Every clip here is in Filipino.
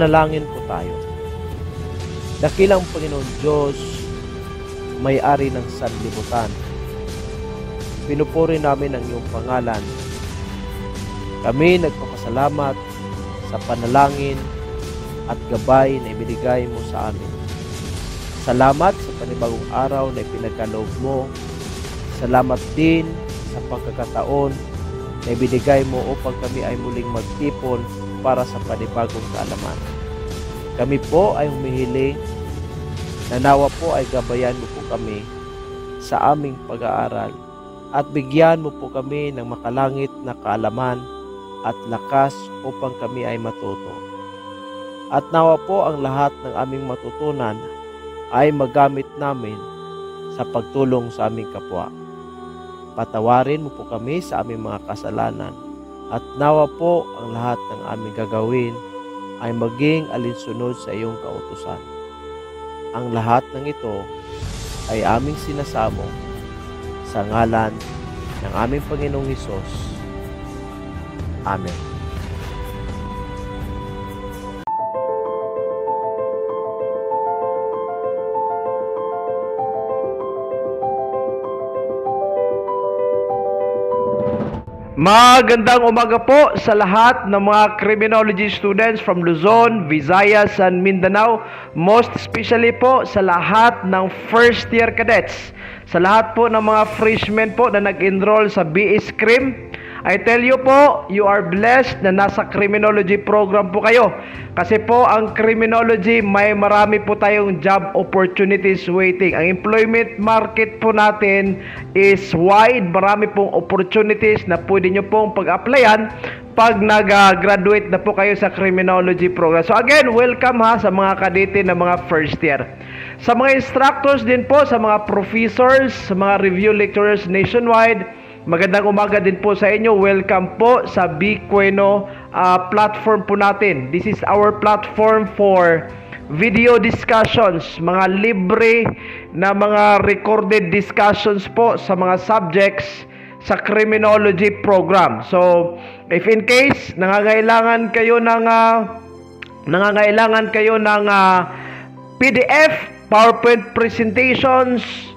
Manalangin po tayo. Dakilang Panginoon Diyos, may-ari ng sanlibutan. Pinupuri namin ang iyong pangalan. Kami nagpapasalamat sa panalangin at gabay na ibinigay mo sa amin. Salamat sa panibagong araw na ipinagkaloob mo. Salamat din sa pagkakataon na ibinigay mo upang kami ay muling magtipon para sa panibagong kaalaman. Kami po ay humihiling na nawa po ay gabayan mo po kami sa aming pag-aaral at bigyan mo po kami ng makalangit na kaalaman at lakas upang kami ay matuto. At nawa po ang lahat ng aming matutunan ay magamit namin sa pagtulong sa aming kapwa. Patawarin mo po kami sa aming mga kasalanan at nawa po ang lahat ng aming gagawin ay maging alinsunod sa iyong kautusan. Ang lahat ng ito ay aming sinasamo sa ngalan ng aming Panginoong Hesus. Amen. Magandang umaga po sa lahat ng mga criminology students from Luzon, Visayas, and Mindanao. Most especially po sa lahat ng first year cadets. Sa lahat po ng mga freshmen po na nag-enroll sa BS Crim. I tell you po, you are blessed na nasa criminology program po kayo. Kasi po ang criminology, may marami po tayong job opportunities waiting. Ang employment market po natin is wide. Marami pong opportunities na pwede nyo pong pag-applyan pag nag-graduate na po kayo sa criminology program. So again, welcome ha sa mga kadete na mga first year. Sa mga instructors din po, sa mga professors, sa mga review lecturers nationwide, Magandang umaga din po sa inyo. Welcome po sa Biqueno uh, platform po natin. This is our platform for video discussions, mga libre na mga recorded discussions po sa mga subjects sa criminology program. So, if in case nangangailangan kayo ng uh, nangangailangan kayo ng uh, PDF, PowerPoint presentations,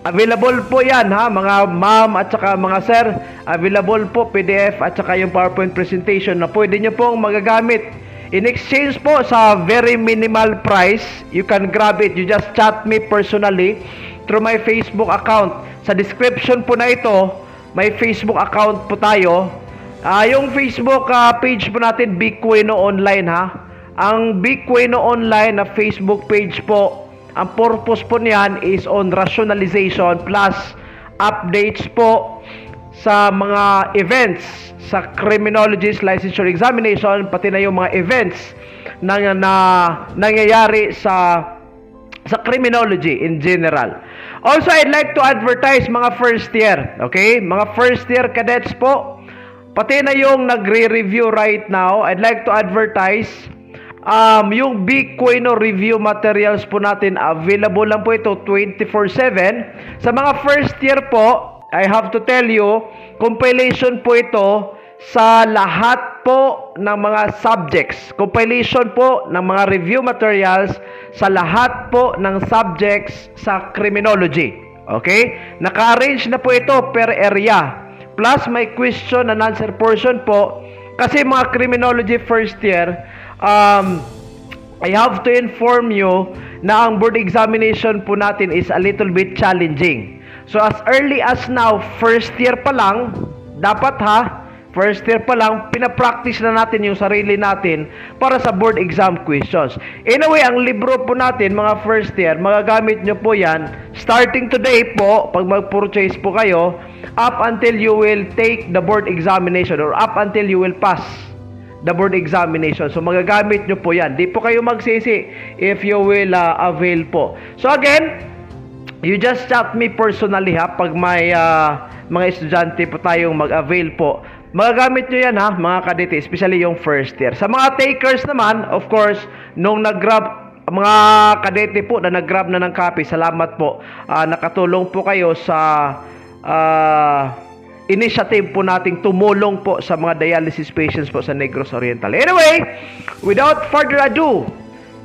Available po yan ha, mga ma'am at saka mga sir. Available po PDF at saka yung PowerPoint presentation na pwede nyo pong magagamit. In exchange po sa very minimal price, you can grab it. You just chat me personally through my Facebook account. Sa description po na ito, may Facebook account po tayo. Uh, yung Facebook uh, page po natin, Big Queno Online ha. Ang Big Queno Online na Facebook page po, ang purpose po niyan is on rationalization plus updates po sa mga events sa criminologist licensure examination pati na yung mga events na, na nangyayari sa sa criminology in general. Also, I'd like to advertise mga first year, okay? Mga first year cadets po, pati na yung nagre-review right now, I'd like to advertise Um, yung Big Quino review materials po natin, available lang po ito 24-7. Sa mga first year po, I have to tell you, compilation po ito sa lahat po ng mga subjects. Compilation po ng mga review materials sa lahat po ng subjects sa criminology. Okay? Naka-arrange na po ito per area. Plus may question and answer portion po. Kasi mga criminology first year, um, I have to inform you na ang board examination po natin is a little bit challenging. So as early as now, first year pa lang, dapat ha, first year pa lang, pinapractice na natin yung sarili natin para sa board exam questions. In a way, ang libro po natin, mga first year, magagamit nyo po yan, starting today po, pag mag-purchase po kayo, up until you will take the board examination or up until you will pass the board examination. So magagamit nyo po yan. Di po kayo magsisi if you will uh, avail po. So again, you just chat me personally ha pag may uh, mga estudyante po tayong mag-avail po. Magagamit nyo yan ha mga kadete, especially yung first year. Sa mga takers naman, of course, nung nag-grab mga kadete po na nag-grab na ng copy, salamat po. Uh, nakatulong po kayo sa uh, initiative po nating tumulong po sa mga dialysis patients po sa Negros Oriental. Anyway, without further ado,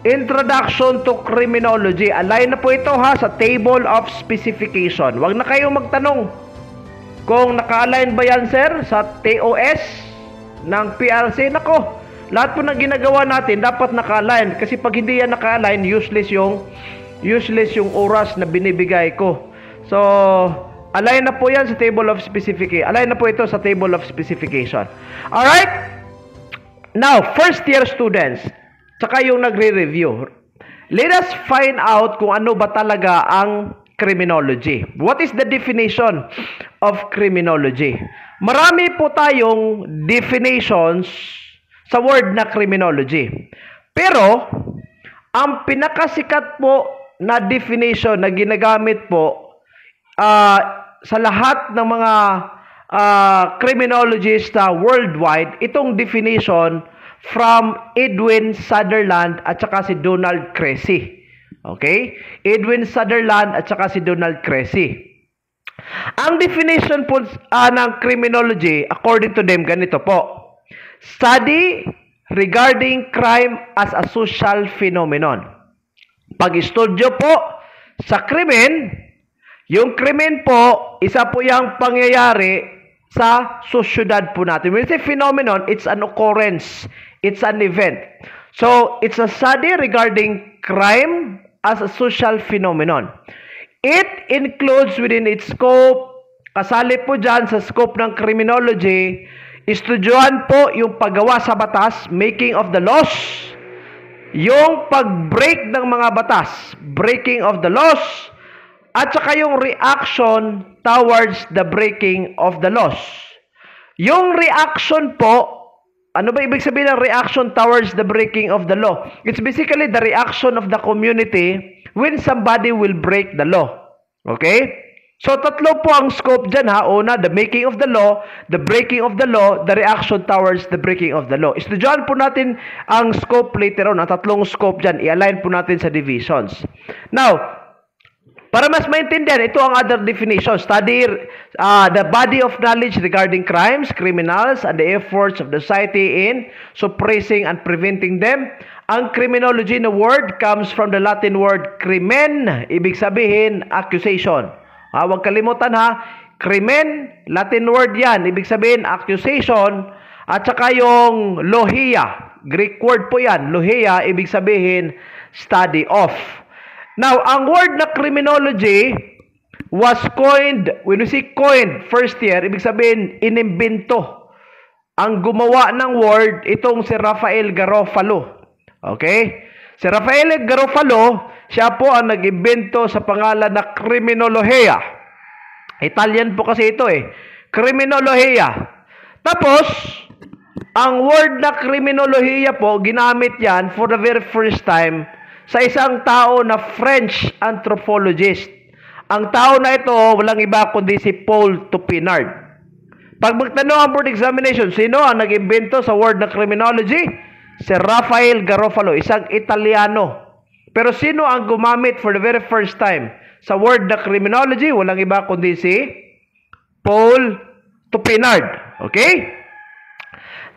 Introduction to Criminology. Align na po ito ha sa Table of Specification. Huwag na kayong magtanong kung naka-align ba yan sir sa TOS ng PRC. Nako, lahat po ng ginagawa natin dapat naka-align kasi pag hindi yan naka-align, useless yung useless yung oras na binibigay ko. So, align na po yan sa Table of Specification. Align na po ito sa Table of Specification. Alright? Now, first year students, Tsaka yung nagre-review. Let us find out kung ano ba talaga ang criminology. What is the definition of criminology? Marami po tayong definitions sa word na criminology. Pero, ang pinakasikat po na definition na ginagamit po uh, sa lahat ng mga uh, criminologists uh, worldwide, itong definition from Edwin Sutherland at saka si Donald Cressy. Okay? Edwin Sutherland at saka si Donald Cressy. Ang definition po uh, ng criminology, according to them, ganito po. Study regarding crime as a social phenomenon. Pag-estudyo po sa krimen, yung krimen po, isa po yung pangyayari sa sosyedad po natin. When we say phenomenon, it's an occurrence. It's an event. So, it's a study regarding crime as a social phenomenon. It includes within its scope, kasali po dyan sa scope ng criminology, istudyohan po yung paggawa sa batas, making of the laws, yung pag-break ng mga batas, breaking of the laws, at saka yung reaction towards the breaking of the laws. Yung reaction po ano ba ibig sabihin ng reaction towards the breaking of the law? It's basically the reaction of the community when somebody will break the law. Okay? So, tatlo po ang scope dyan ha. Una, the making of the law, the breaking of the law, the reaction towards the breaking of the law. Estudyohan po natin ang scope later on. Ang tatlong scope dyan, i-align po natin sa divisions. Now, para mas maintindihan, ito ang other definition. Study uh, the body of knowledge regarding crimes, criminals, and the efforts of the society in suppressing and preventing them. Ang criminology na word comes from the Latin word crimen, ibig sabihin accusation. Ha, huwag kalimutan ha, crimen, Latin word yan, ibig sabihin accusation, at saka yung lohia, Greek word po yan, lohia, ibig sabihin study of. Now, ang word na criminology was coined, when we say coined, first year, ibig sabihin, inimbento. Ang gumawa ng word, itong si Rafael Garofalo. Okay? Si Rafael Garofalo, siya po ang nag-imbento sa pangalan na criminologia. Italian po kasi ito eh. Criminologia. Tapos, ang word na criminologia po, ginamit yan for the very first time sa isang tao na French anthropologist. Ang tao na ito, walang iba kundi si Paul Tupinard. Pag magtanong ang board examination, sino ang nag-imbento sa word na criminology? Si Rafael Garofalo, isang Italiano. Pero sino ang gumamit for the very first time sa word na criminology? Walang iba kundi si Paul Tupinard. Okay?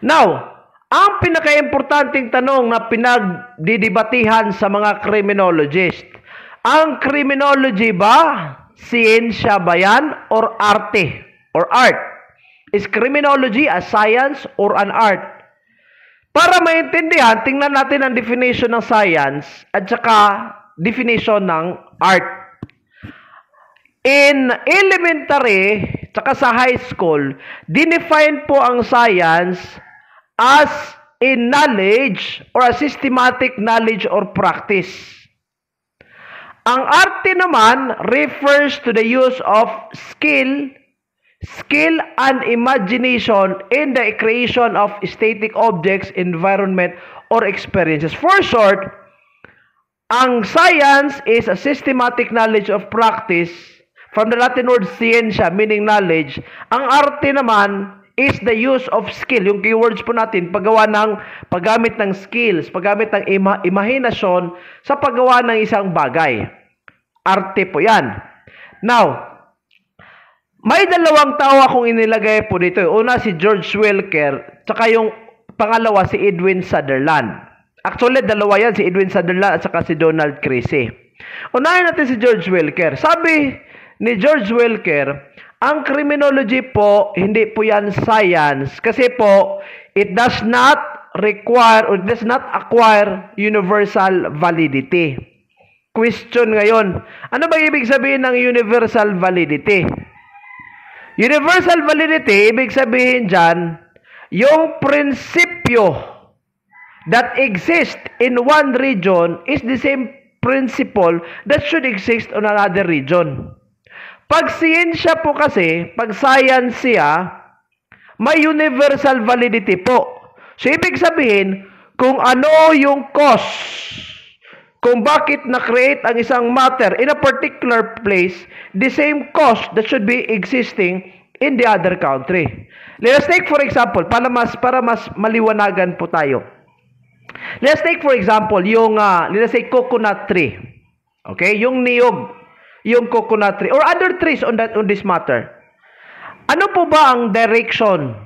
Now, ang pinakaimportanteng tanong na pinagdidibatihan sa mga criminologist, ang criminology ba, siyensya ba yan, or arte, or art? Is criminology a science or an art? Para maintindihan, tingnan natin ang definition ng science at saka definition ng art. In elementary, tsaka sa high school, dinefine po ang science as a knowledge or a systematic knowledge or practice. Ang arte naman refers to the use of skill, skill and imagination in the creation of static objects, environment, or experiences. For short, ang science is a systematic knowledge of practice from the Latin word scientia, meaning knowledge. Ang arte naman is the use of skill. Yung keywords po natin, paggawa ng paggamit ng skills, paggamit ng ima- imahinasyon sa paggawa ng isang bagay. Arte po yan. Now, May dalawang tao akong inilagay po dito. Una si George Wilker, tsaka yung pangalawa si Edwin Sutherland. Actually, dalawa yan, si Edwin Sutherland at saka si Donald Creasy. Unahin natin si George Wilker. Sabi ni George Wilker, ang criminology po, hindi po yan science kasi po, it does not require or does not acquire universal validity. Question ngayon, ano ba ibig sabihin ng universal validity? Universal validity, ibig sabihin dyan, yung prinsipyo that exist in one region is the same principle that should exist on another region. Pag siyensya po kasi, pag science siya, may universal validity po. So, ibig sabihin, kung ano yung cause kung bakit na-create ang isang matter in a particular place, the same cause that should be existing in the other country. Let us take for example, para mas para mas maliwanagan po tayo. Let's take for example yung uh, let us say coconut tree. Okay? Yung niyog, yung coconut tree or other trees on that on this matter. Ano po ba ang direction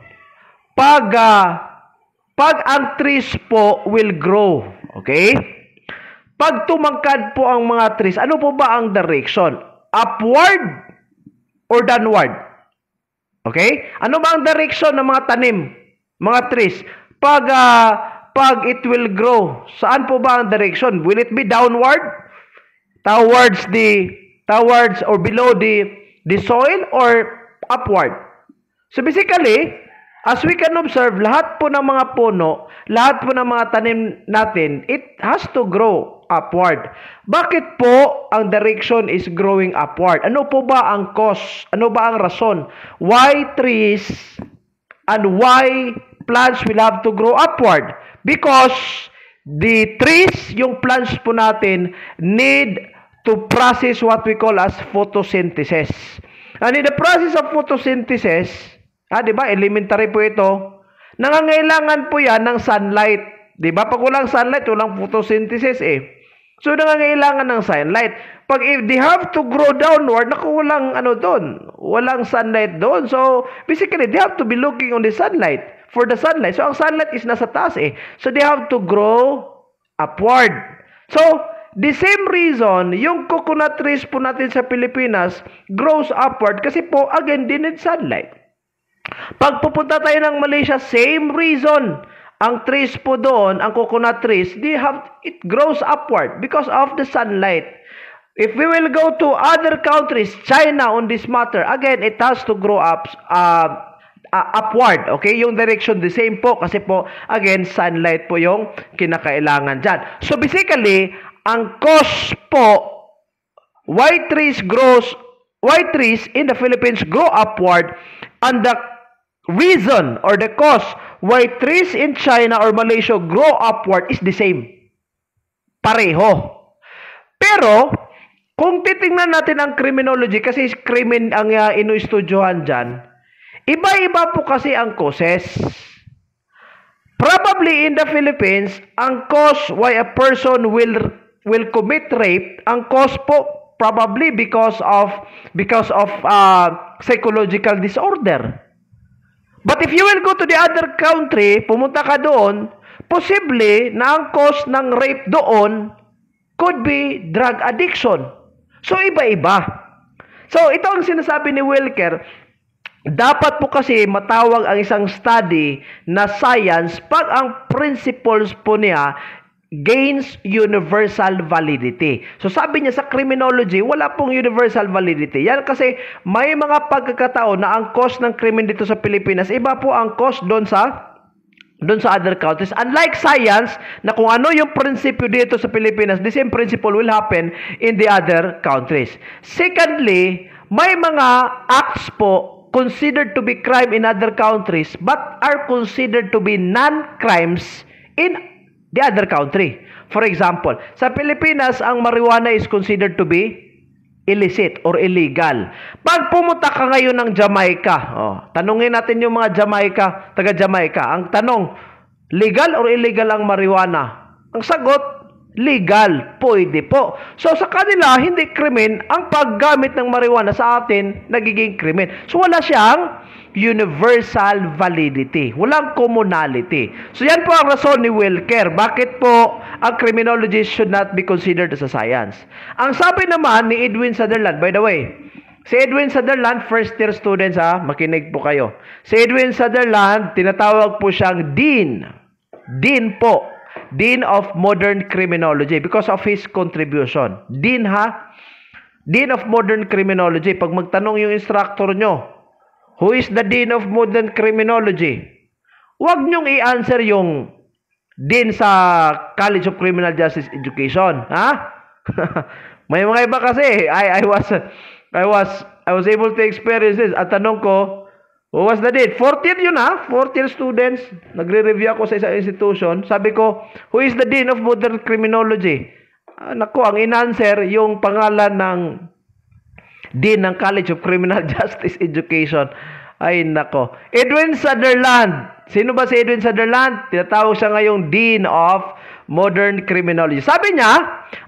pag uh, pag ang trees po will grow? Okay? Pag tumangkad po ang mga trees, ano po ba ang direction? Upward or downward? Okay? Ano ba ang direction ng mga tanim, mga trees? Pag uh, pag it will grow, saan po ba ang direction? Will it be downward? Towards the towards or below the the soil or upward? So basically, As we can observe, lahat po ng mga puno, lahat po ng mga tanim natin, it has to grow upward. Bakit po ang direction is growing upward? Ano po ba ang cause? Ano ba ang rason? Why trees and why plants will have to grow upward? Because the trees, yung plants po natin, need to process what we call as photosynthesis. And in the process of photosynthesis, Ah, 'di ba? Elementary po ito. Nangangailangan po 'yan ng sunlight, 'di ba? Pag walang sunlight, walang photosynthesis eh. So nangangailangan ng sunlight. Pag if they have to grow downward, naku walang ano doon, walang sunlight doon. So basically, they have to be looking on the sunlight for the sunlight. So ang sunlight is nasa taas eh. So they have to grow upward. So the same reason, yung coconut trees po natin sa Pilipinas grows upward kasi po again, they need sunlight. Pag pupunta tayo ng Malaysia, same reason. Ang trees po doon, ang coconut trees, they have, it grows upward because of the sunlight. If we will go to other countries, China on this matter, again, it has to grow up uh, uh, upward. Okay? Yung direction the same po kasi po, again, sunlight po yung kinakailangan dyan. So basically, ang cause po, why trees grows, why trees in the Philippines grow upward and the reason or the cause why trees in China or Malaysia grow upward is the same. Pareho. Pero, kung titingnan natin ang criminology, kasi crimin ang uh, inuistudyohan dyan, iba-iba po kasi ang causes. Probably in the Philippines, ang cause why a person will will commit rape, ang cause po probably because of because of uh, psychological disorder. But if you will go to the other country, pumunta ka doon, posible na ang cause ng rape doon could be drug addiction. So, iba-iba. So, ito ang sinasabi ni Wilker, dapat po kasi matawag ang isang study na science pag ang principles po niya gains universal validity. So sabi niya sa criminology, wala pong universal validity. Yan kasi may mga pagkakataon na ang cost ng krimen dito sa Pilipinas, iba po ang cost doon sa doon sa other countries. Unlike science, na kung ano yung prinsipyo dito sa Pilipinas, the same principle will happen in the other countries. Secondly, may mga acts po considered to be crime in other countries but are considered to be non-crimes in the other country. For example, sa Pilipinas, ang marijuana is considered to be illicit or illegal. Pag pumunta ka ngayon ng Jamaica, oh, tanungin natin yung mga Jamaica, taga Jamaica. Ang tanong, legal or illegal ang marijuana? Ang sagot, legal. Pwede po. So sa kanila, hindi krimen ang paggamit ng marijuana sa atin nagiging krimen. So wala siyang universal validity. Walang commonality. So yan po ang rason ni Wilker. Bakit po ang criminology should not be considered as a science? Ang sabi naman ni Edwin Sutherland, by the way, si Edwin Sutherland, first year students ha, makinig po kayo. Si Edwin Sutherland, tinatawag po siyang Dean. Dean po. Dean of Modern Criminology because of his contribution. Dean ha? Dean of Modern Criminology. Pag magtanong yung instructor nyo, who is the Dean of Modern Criminology? Huwag nyong i-answer yung Dean sa College of Criminal Justice Education. Ha? May mga iba kasi. I, I was, I was, I was able to experience this. At tanong ko, Who was the dean? Fourth year yun ha? Fourth year students. Nagre-review ako sa isang institution. Sabi ko, who is the dean of modern criminology? Ah, nako, ang in-answer, yung pangalan ng dean ng College of Criminal Justice Education. Ay nako. Edwin Sutherland. Sino ba si Edwin Sutherland? Tinatawag siya ngayong Dean of Modern Criminology. Sabi niya,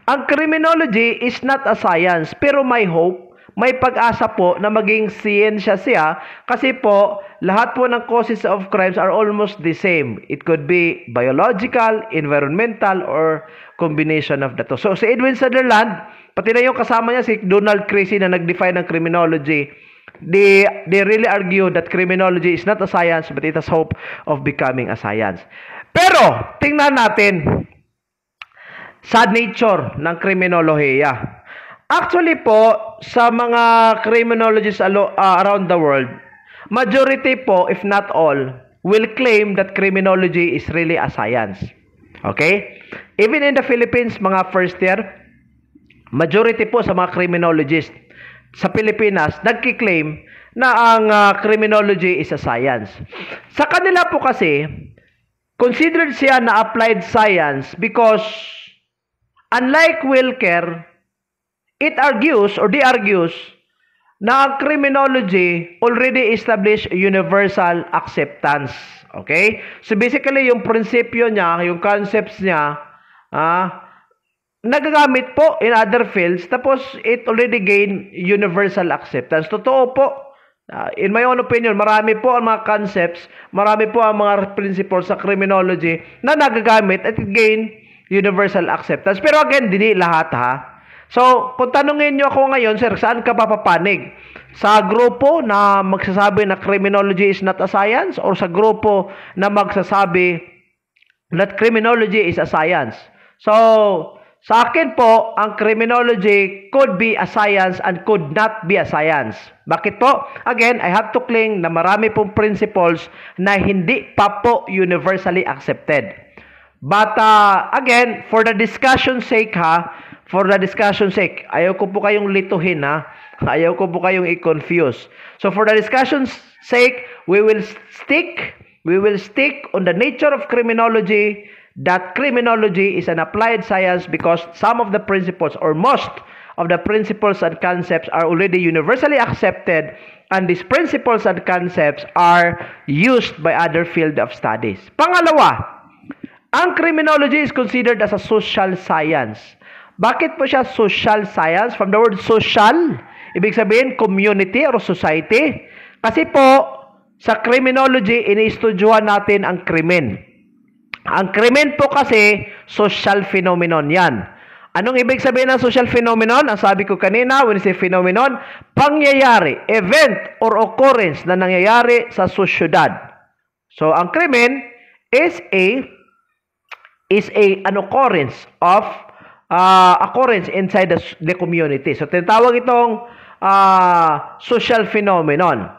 ang criminology is not a science, pero may hope may pag-asa po na maging siyensya siya kasi po lahat po ng causes of crimes are almost the same. It could be biological, environmental, or combination of the two. So si Edwin Sutherland, pati na yung kasama niya si Donald Creasy na nag-define ng criminology, they, they really argue that criminology is not a science but it has hope of becoming a science. Pero, tingnan natin sa nature ng criminolohiya. Actually po, sa mga criminologists alo, uh, around the world, majority po, if not all, will claim that criminology is really a science. Okay? Even in the Philippines, mga first year, majority po sa mga criminologists sa Pilipinas, nagki-claim na ang uh, criminology is a science. Sa kanila po kasi, considered siya na applied science because unlike Wilker, it argues or they argues na ang criminology already established universal acceptance. Okay? So basically, yung prinsipyo niya, yung concepts niya, ah, nagagamit po in other fields, tapos it already gained universal acceptance. Totoo po. Uh, in my own opinion, marami po ang mga concepts, marami po ang mga principles sa criminology na nagagamit at it gain universal acceptance. Pero again, hindi lahat ha. So, kung tanungin nyo ako ngayon, sir, saan ka papapanig? Sa grupo na magsasabi na criminology is not a science or sa grupo na magsasabi that criminology is a science? So, sa akin po, ang criminology could be a science and could not be a science. Bakit po? Again, I have to cling na marami pong principles na hindi pa po universally accepted. But uh, again, for the discussion sake ha, for the discussion sake, ayaw ko po kayong lituhin ha. Ayaw ko po kayong i-confuse. So for the discussion's sake, we will stick we will stick on the nature of criminology that criminology is an applied science because some of the principles or most of the principles and concepts are already universally accepted and these principles and concepts are used by other field of studies. Pangalawa, ang criminology is considered as a social science. Bakit po siya social science? From the word social, ibig sabihin community or society. Kasi po, sa criminology, iniistudyuhan natin ang krimen. Ang krimen po kasi, social phenomenon yan. Anong ibig sabihin ng social phenomenon? Ang sabi ko kanina, when say phenomenon, pangyayari, event or occurrence na nangyayari sa sosyudad. So, ang krimen is a is a an occurrence of uh, occurrence inside the, the community. So, tinatawag itong uh, social phenomenon.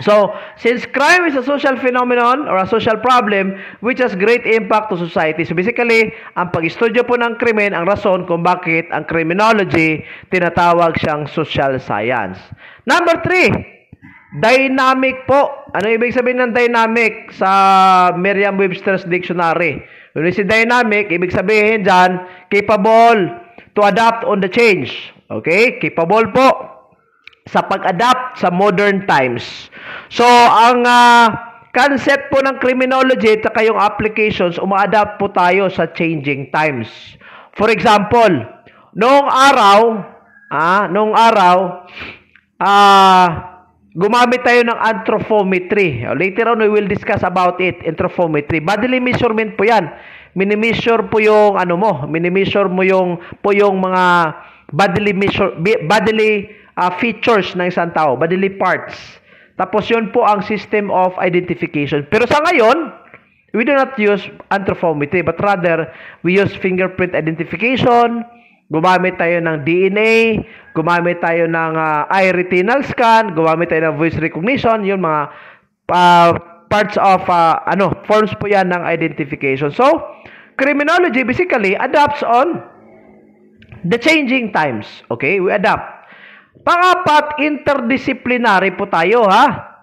So, since crime is a social phenomenon or a social problem which has great impact to society. So, basically, ang pag-estudyo po ng krimen, ang rason kung bakit ang criminology tinatawag siyang social science. Number three, dynamic po. Ano ibig sabihin ng dynamic sa Merriam-Webster's Dictionary? When we say dynamic, ibig sabihin dyan, capable to adapt on the change. Okay? Capable po sa pag-adapt sa modern times. So, ang uh, concept po ng criminology at yung applications, uma-adapt po tayo sa changing times. For example, noong araw, ah, noong araw, ah, gumamit tayo ng anthropometry. Later on, we will discuss about it, anthropometry. Bodily measurement po yan. Minimeasure po yung ano mo, minimeasure mo yung po yung mga bodily measure, bodily uh, features ng isang tao, bodily parts. Tapos yun po ang system of identification. Pero sa ngayon, we do not use anthropometry but rather we use fingerprint identification, gumamit tayo ng DNA, gumamit tayo ng uh, eye retinal scan, gumamit tayo ng voice recognition, yun mga uh, parts of uh, ano, forms po yan ng identification. So, criminology basically adapts on the changing times. Okay? We adapt. Pangapat, interdisciplinary po tayo ha.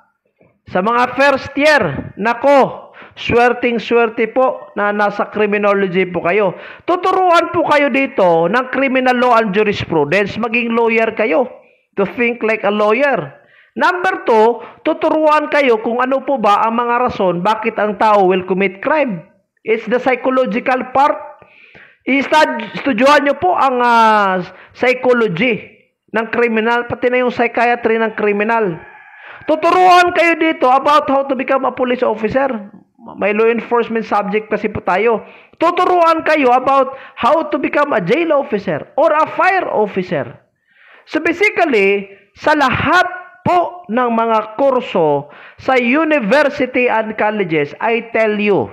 Sa mga first year, nako, swerting-swerte po na nasa criminology po kayo. Tuturuan po kayo dito ng criminal law and jurisprudence, maging lawyer kayo. To think like a lawyer. Number two, tuturuan kayo kung ano po ba ang mga rason bakit ang tao will commit crime. It's the psychological part. I-studyuhan nyo po ang uh, psychology ng kriminal, pati na yung psychiatry ng kriminal. Tuturuan kayo dito about how to become a police officer. May law enforcement subject kasi po tayo. Tuturuan kayo about how to become a jail officer or a fire officer. So basically, sa lahat po ng mga kurso sa university and colleges, I tell you,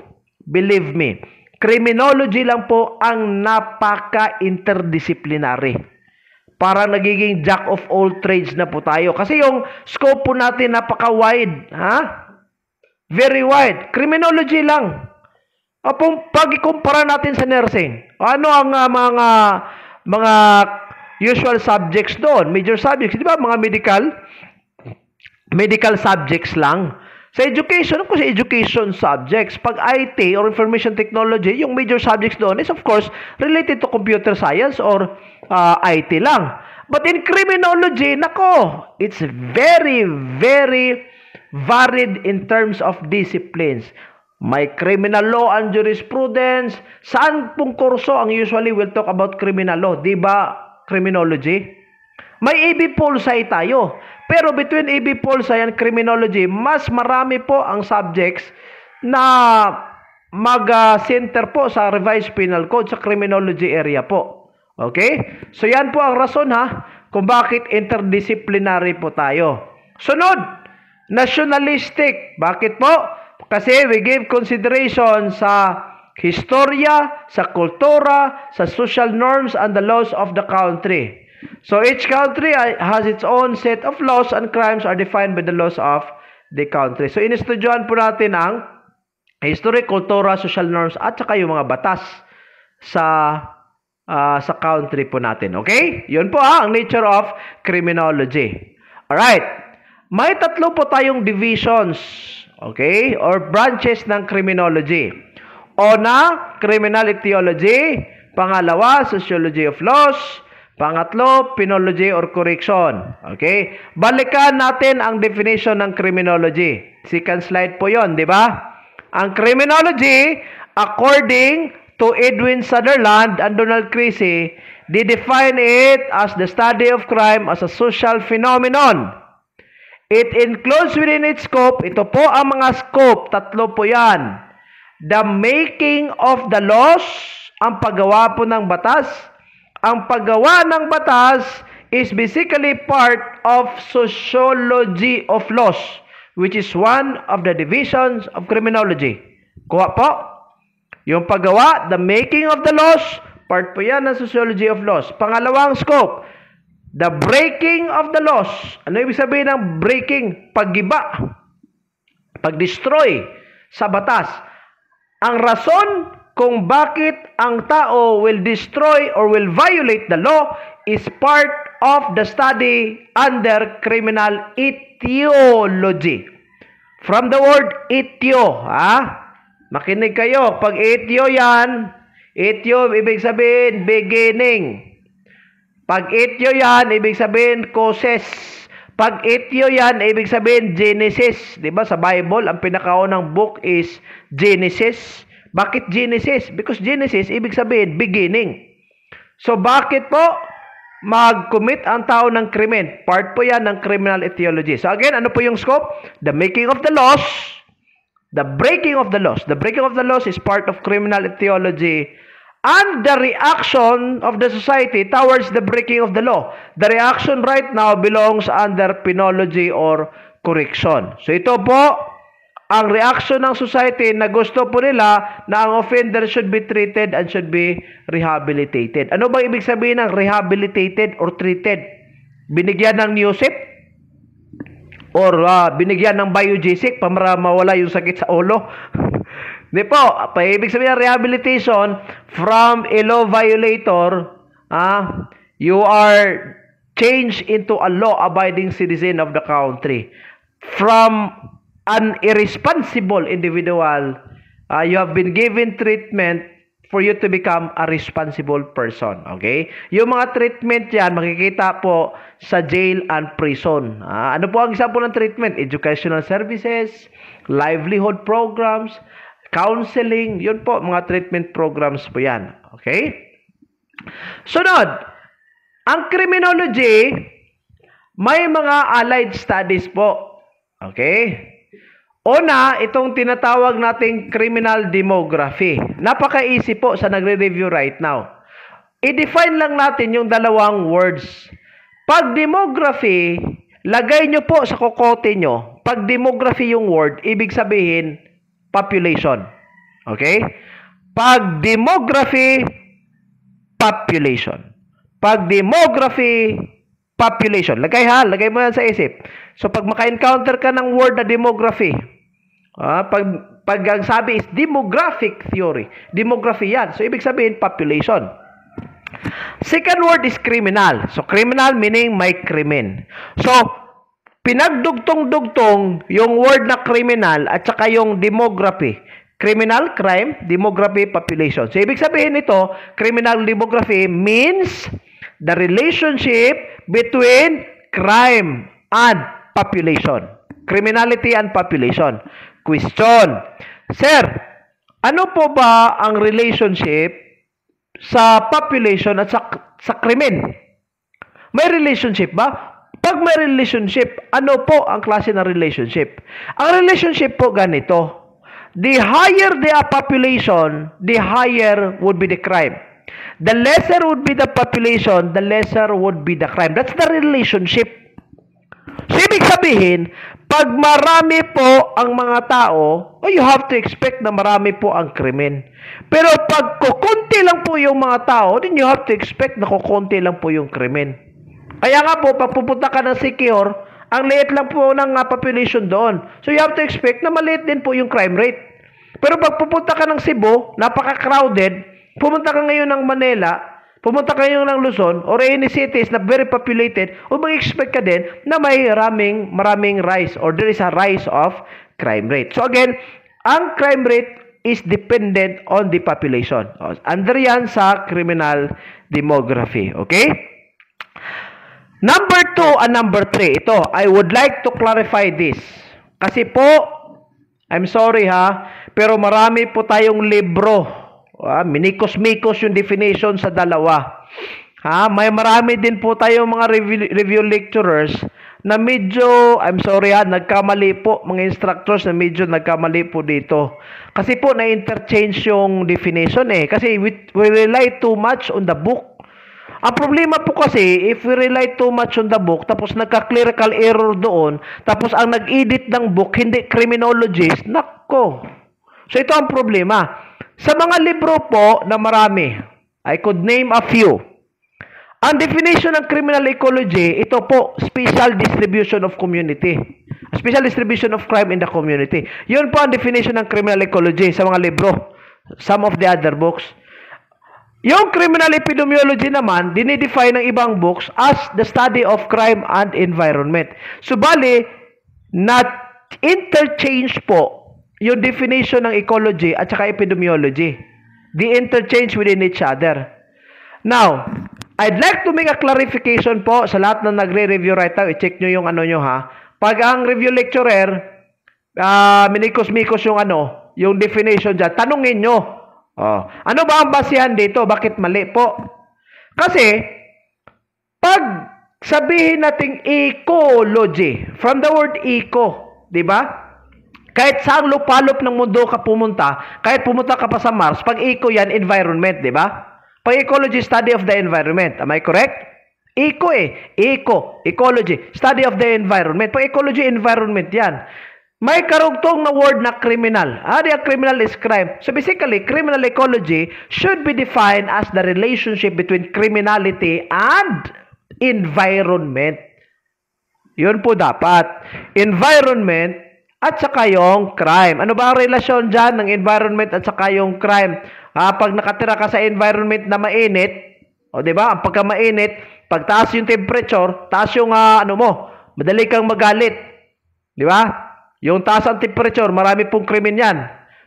believe me, criminology lang po ang napaka-interdisciplinary parang nagiging jack of all trades na po tayo. Kasi yung scope po natin napaka-wide, ha? Very wide. Criminology lang. O pag ikumpara natin sa nursing, ano ang uh, mga mga usual subjects doon? Major subjects, di ba? Mga medical medical subjects lang. Sa education, ako sa education subjects, pag IT or information technology, yung major subjects doon is of course related to computer science or uh, IT lang. But in criminology, nako, it's very, very varied in terms of disciplines. May criminal law and jurisprudence. Saan pong kurso ang usually will talk about criminal law? Di ba criminology? May AB Pulsay tayo. Pero between AB Pulsay and criminology, mas marami po ang subjects na mag-center po sa revised penal code sa criminology area po. Okay? So yan po ang rason ha kung bakit interdisciplinary po tayo. Sunod, nationalistic. Bakit po? Kasi we give consideration sa historia, sa kultura, sa social norms and the laws of the country. So each country has its own set of laws and crimes are defined by the laws of the country. So inistudyohan po natin ang history, kultura, social norms at saka yung mga batas sa uh, sa country po natin. Okay? Yun po ha, ang nature of criminology. Alright. May tatlo po tayong divisions. Okay? Or branches ng criminology. Una, criminal theology. Pangalawa, sociology of laws. Pangatlo, penology or correction. Okay? Balikan natin ang definition ng criminology. Second slide po yon, di ba? Ang criminology, according to Edwin Sutherland and Donald Creasy, they define it as the study of crime as a social phenomenon. It includes within its scope, ito po ang mga scope, tatlo po yan. The making of the laws, ang paggawa po ng batas. Ang paggawa ng batas is basically part of sociology of laws, which is one of the divisions of criminology. Kuha po? Yung paggawa, the making of the laws, part po yan ng sociology of laws. Pangalawang scope, the breaking of the laws. Ano ibig sabihin ng breaking? Paggiba. Pag-destroy sa batas. Ang rason kung bakit ang tao will destroy or will violate the law is part of the study under criminal etiology. From the word etio, ha? Makinig kayo. Pag etyo yan, etyo, ibig sabihin, beginning. Pag etyo yan, ibig sabihin, causes. Pag etyo yan, ibig sabihin Genesis. Di ba sa Bible, ang pinakaunang book is Genesis. Bakit Genesis? Because Genesis, ibig sabihin beginning. So bakit po mag-commit ang tao ng krimen? Part po yan ng criminal etiology. So again, ano po yung scope? The making of the laws, the breaking of the laws. The breaking of the laws is part of criminal etiology and the reaction of the society towards the breaking of the law. The reaction right now belongs under penology or correction. So ito po, ang reaction ng society na gusto po nila na ang offender should be treated and should be rehabilitated. Ano bang ibig sabihin ng rehabilitated or treated? Binigyan ng Newsip? Or uh, binigyan ng biogesic para mawala yung sakit sa ulo? Di po, paibig sabihin ng rehabilitation from a law violator, ah, you are changed into a law-abiding citizen of the country. From an irresponsible individual, uh, you have been given treatment for you to become a responsible person. Okay? Yung mga treatment yan, makikita po sa jail and prison. Uh, ano po ang example ng treatment? Educational services, livelihood programs, counseling, yun po, mga treatment programs po yan. Okay? Sunod, ang criminology, may mga allied studies po. Okay? Una, itong tinatawag nating criminal demography. Napaka-easy po sa nagre-review right now. I-define lang natin yung dalawang words. Pag demography, lagay nyo po sa kokote nyo. Pag demography yung word, ibig sabihin, population. Okay? Pag demography, population. Pag demography, population. Lagay ha, lagay mo yan sa isip. So pag maka-encounter ka ng word na demography, ah, pag pag ang sabi is demographic theory, demography yan. So ibig sabihin population. Second word is criminal. So criminal meaning may krimen. So pinagdugtong-dugtong yung word na criminal at saka yung demography. Criminal, crime, demography, population. So, ibig sabihin nito, criminal demography means the relationship between crime and population. Criminality and population. Question. Sir, ano po ba ang relationship sa population at sa, sa krimen? May relationship ba? Pag may relationship, ano po ang klase ng relationship? Ang relationship po ganito. The higher the population, the higher would be the crime. The lesser would be the population, the lesser would be the crime. That's the relationship. So, ibig sabihin, pag marami po ang mga tao, oh, you have to expect na marami po ang krimen. Pero pag kukunti lang po yung mga tao, then you have to expect na kukunti lang po yung krimen. Kaya nga po, pag pupunta ka ng secure, ang liit lang po ng uh, population doon. So you have to expect na maliit din po yung crime rate. Pero pag pupunta ka ng Cebu, napaka-crowded, pumunta ka ngayon ng Manila, pumunta ka ngayon ng Luzon, or any cities na very populated, o mag-expect ka din na may maraming, maraming rise, or there is a rise of crime rate. So again, ang crime rate is dependent on the population. Under yan sa criminal demography. Okay? Number two and number three, ito, I would like to clarify this. Kasi po, I'm sorry ha, pero marami po tayong libro. Ah, minikos-mikos yung definition sa dalawa. Ha, may marami din po tayong mga review, review lecturers na medyo, I'm sorry ha, nagkamali po, mga instructors na medyo nagkamali po dito. Kasi po na-interchange yung definition eh. Kasi we, we rely too much on the book ang problema po kasi, if we rely too much on the book, tapos nagka-clerical error doon, tapos ang nag-edit ng book, hindi criminologist, nako. So ito ang problema. Sa mga libro po na marami, I could name a few. Ang definition ng criminal ecology, ito po, special distribution of community. Special distribution of crime in the community. Yun po ang definition ng criminal ecology sa mga libro. Some of the other books. Yung criminal epidemiology naman, dinidefine ng ibang books as the study of crime and environment. So, bali, not interchange po yung definition ng ecology at saka epidemiology. They interchange within each other. Now, I'd like to make a clarification po sa lahat na nagre-review right now. I-check nyo yung ano nyo ha. Pag ang review lecturer, ah minikos-mikos yung ano, yung definition dyan, tanungin nyo. Oh. Ano ba ang basihan dito? Bakit mali po? Kasi, pag sabihin nating ecology, from the word eco, di ba? Kahit saan lupalop ng mundo ka pumunta, kahit pumunta ka pa sa Mars, pag eco yan, environment, di ba? Pag ecology, study of the environment. Am I correct? Eco eh. Eco, ecology, study of the environment. Pag ecology, environment yan. May karugtong na word na criminal. Ah, the criminal is crime. So basically, criminal ecology should be defined as the relationship between criminality and environment. Yun po dapat. Environment at saka yung crime. Ano ba ang relasyon dyan ng environment at saka yung crime? Ah, pag nakatira ka sa environment na mainit, o di ba? Ang pagka mainit, pag taas yung temperature, taas yung ah, ano mo, madali kang magalit. Di ba? Yung taas ang temperature, marami pong krimen yan.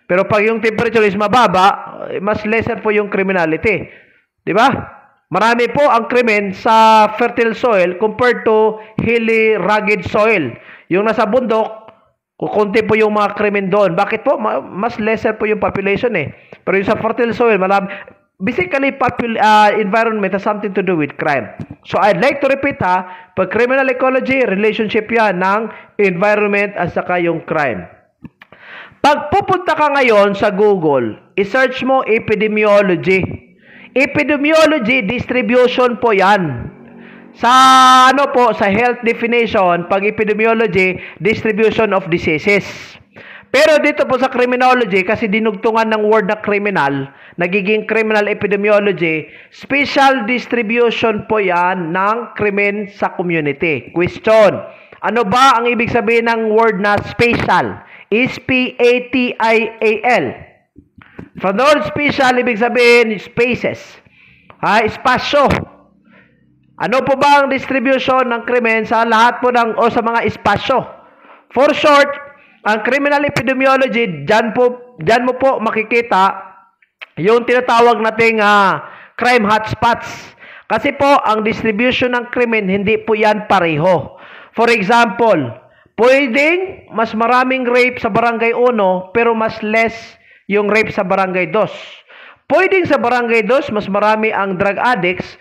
Pero pag yung temperature is mababa, eh, mas lesser po yung criminality. Di ba? Marami po ang krimen sa fertile soil compared to hilly, rugged soil. Yung nasa bundok, kukunti po yung mga krimen doon. Bakit po? Ma- Mas lesser po yung population eh. Pero yung sa fertile soil, marami. Basically, popul- uh, environment has something to do with crime. So, I'd like to repeat ha, pag criminal ecology, relationship yan ng environment at saka yung crime. Pag pupunta ka ngayon sa Google, i-search mo epidemiology. Epidemiology distribution po 'yan. Sa ano po, sa health definition, pag epidemiology, distribution of diseases. Pero dito po sa criminology, kasi dinugtungan ng word na criminal, nagiging criminal epidemiology, special distribution po yan ng krimen sa community. Question, ano ba ang ibig sabihin ng word na special? S-P-A-T-I-A-L. From the word special, ibig sabihin, spaces. Ha, espasyo. Ano po ba ang distribution ng krimen sa lahat po ng, o sa mga espasyo? For short, ang criminal epidemiology, dyan, po, dyan mo po makikita yung tinatawag nating ah, crime hotspots. Kasi po, ang distribution ng krimen, hindi po yan pareho. For example, pwedeng mas maraming rape sa barangay 1, pero mas less yung rape sa barangay 2. Pwedeng sa barangay 2, mas marami ang drug addicts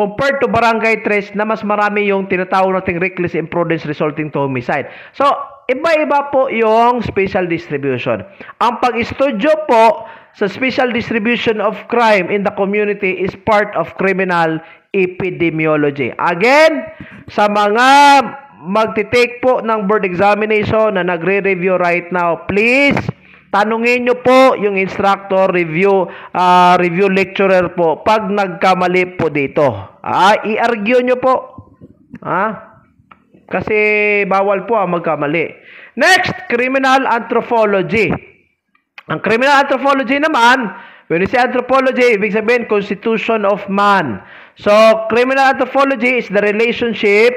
compared to barangay 3 na mas marami yung tinatawag nating reckless imprudence resulting to homicide. So, iba-iba po yung special distribution. Ang pag-estudyo po sa special distribution of crime in the community is part of criminal epidemiology. Again, sa mga magti-take po ng board examination na nagre-review right now, please Tanungin nyo po yung instructor, review, ah, review lecturer po, pag nagkamali po dito. Ah, i-argue nyo po. Ah, kasi bawal po ang magkamali. Next, criminal anthropology. Ang criminal anthropology naman, when we say anthropology, ibig sabihin constitution of man. So, criminal anthropology is the relationship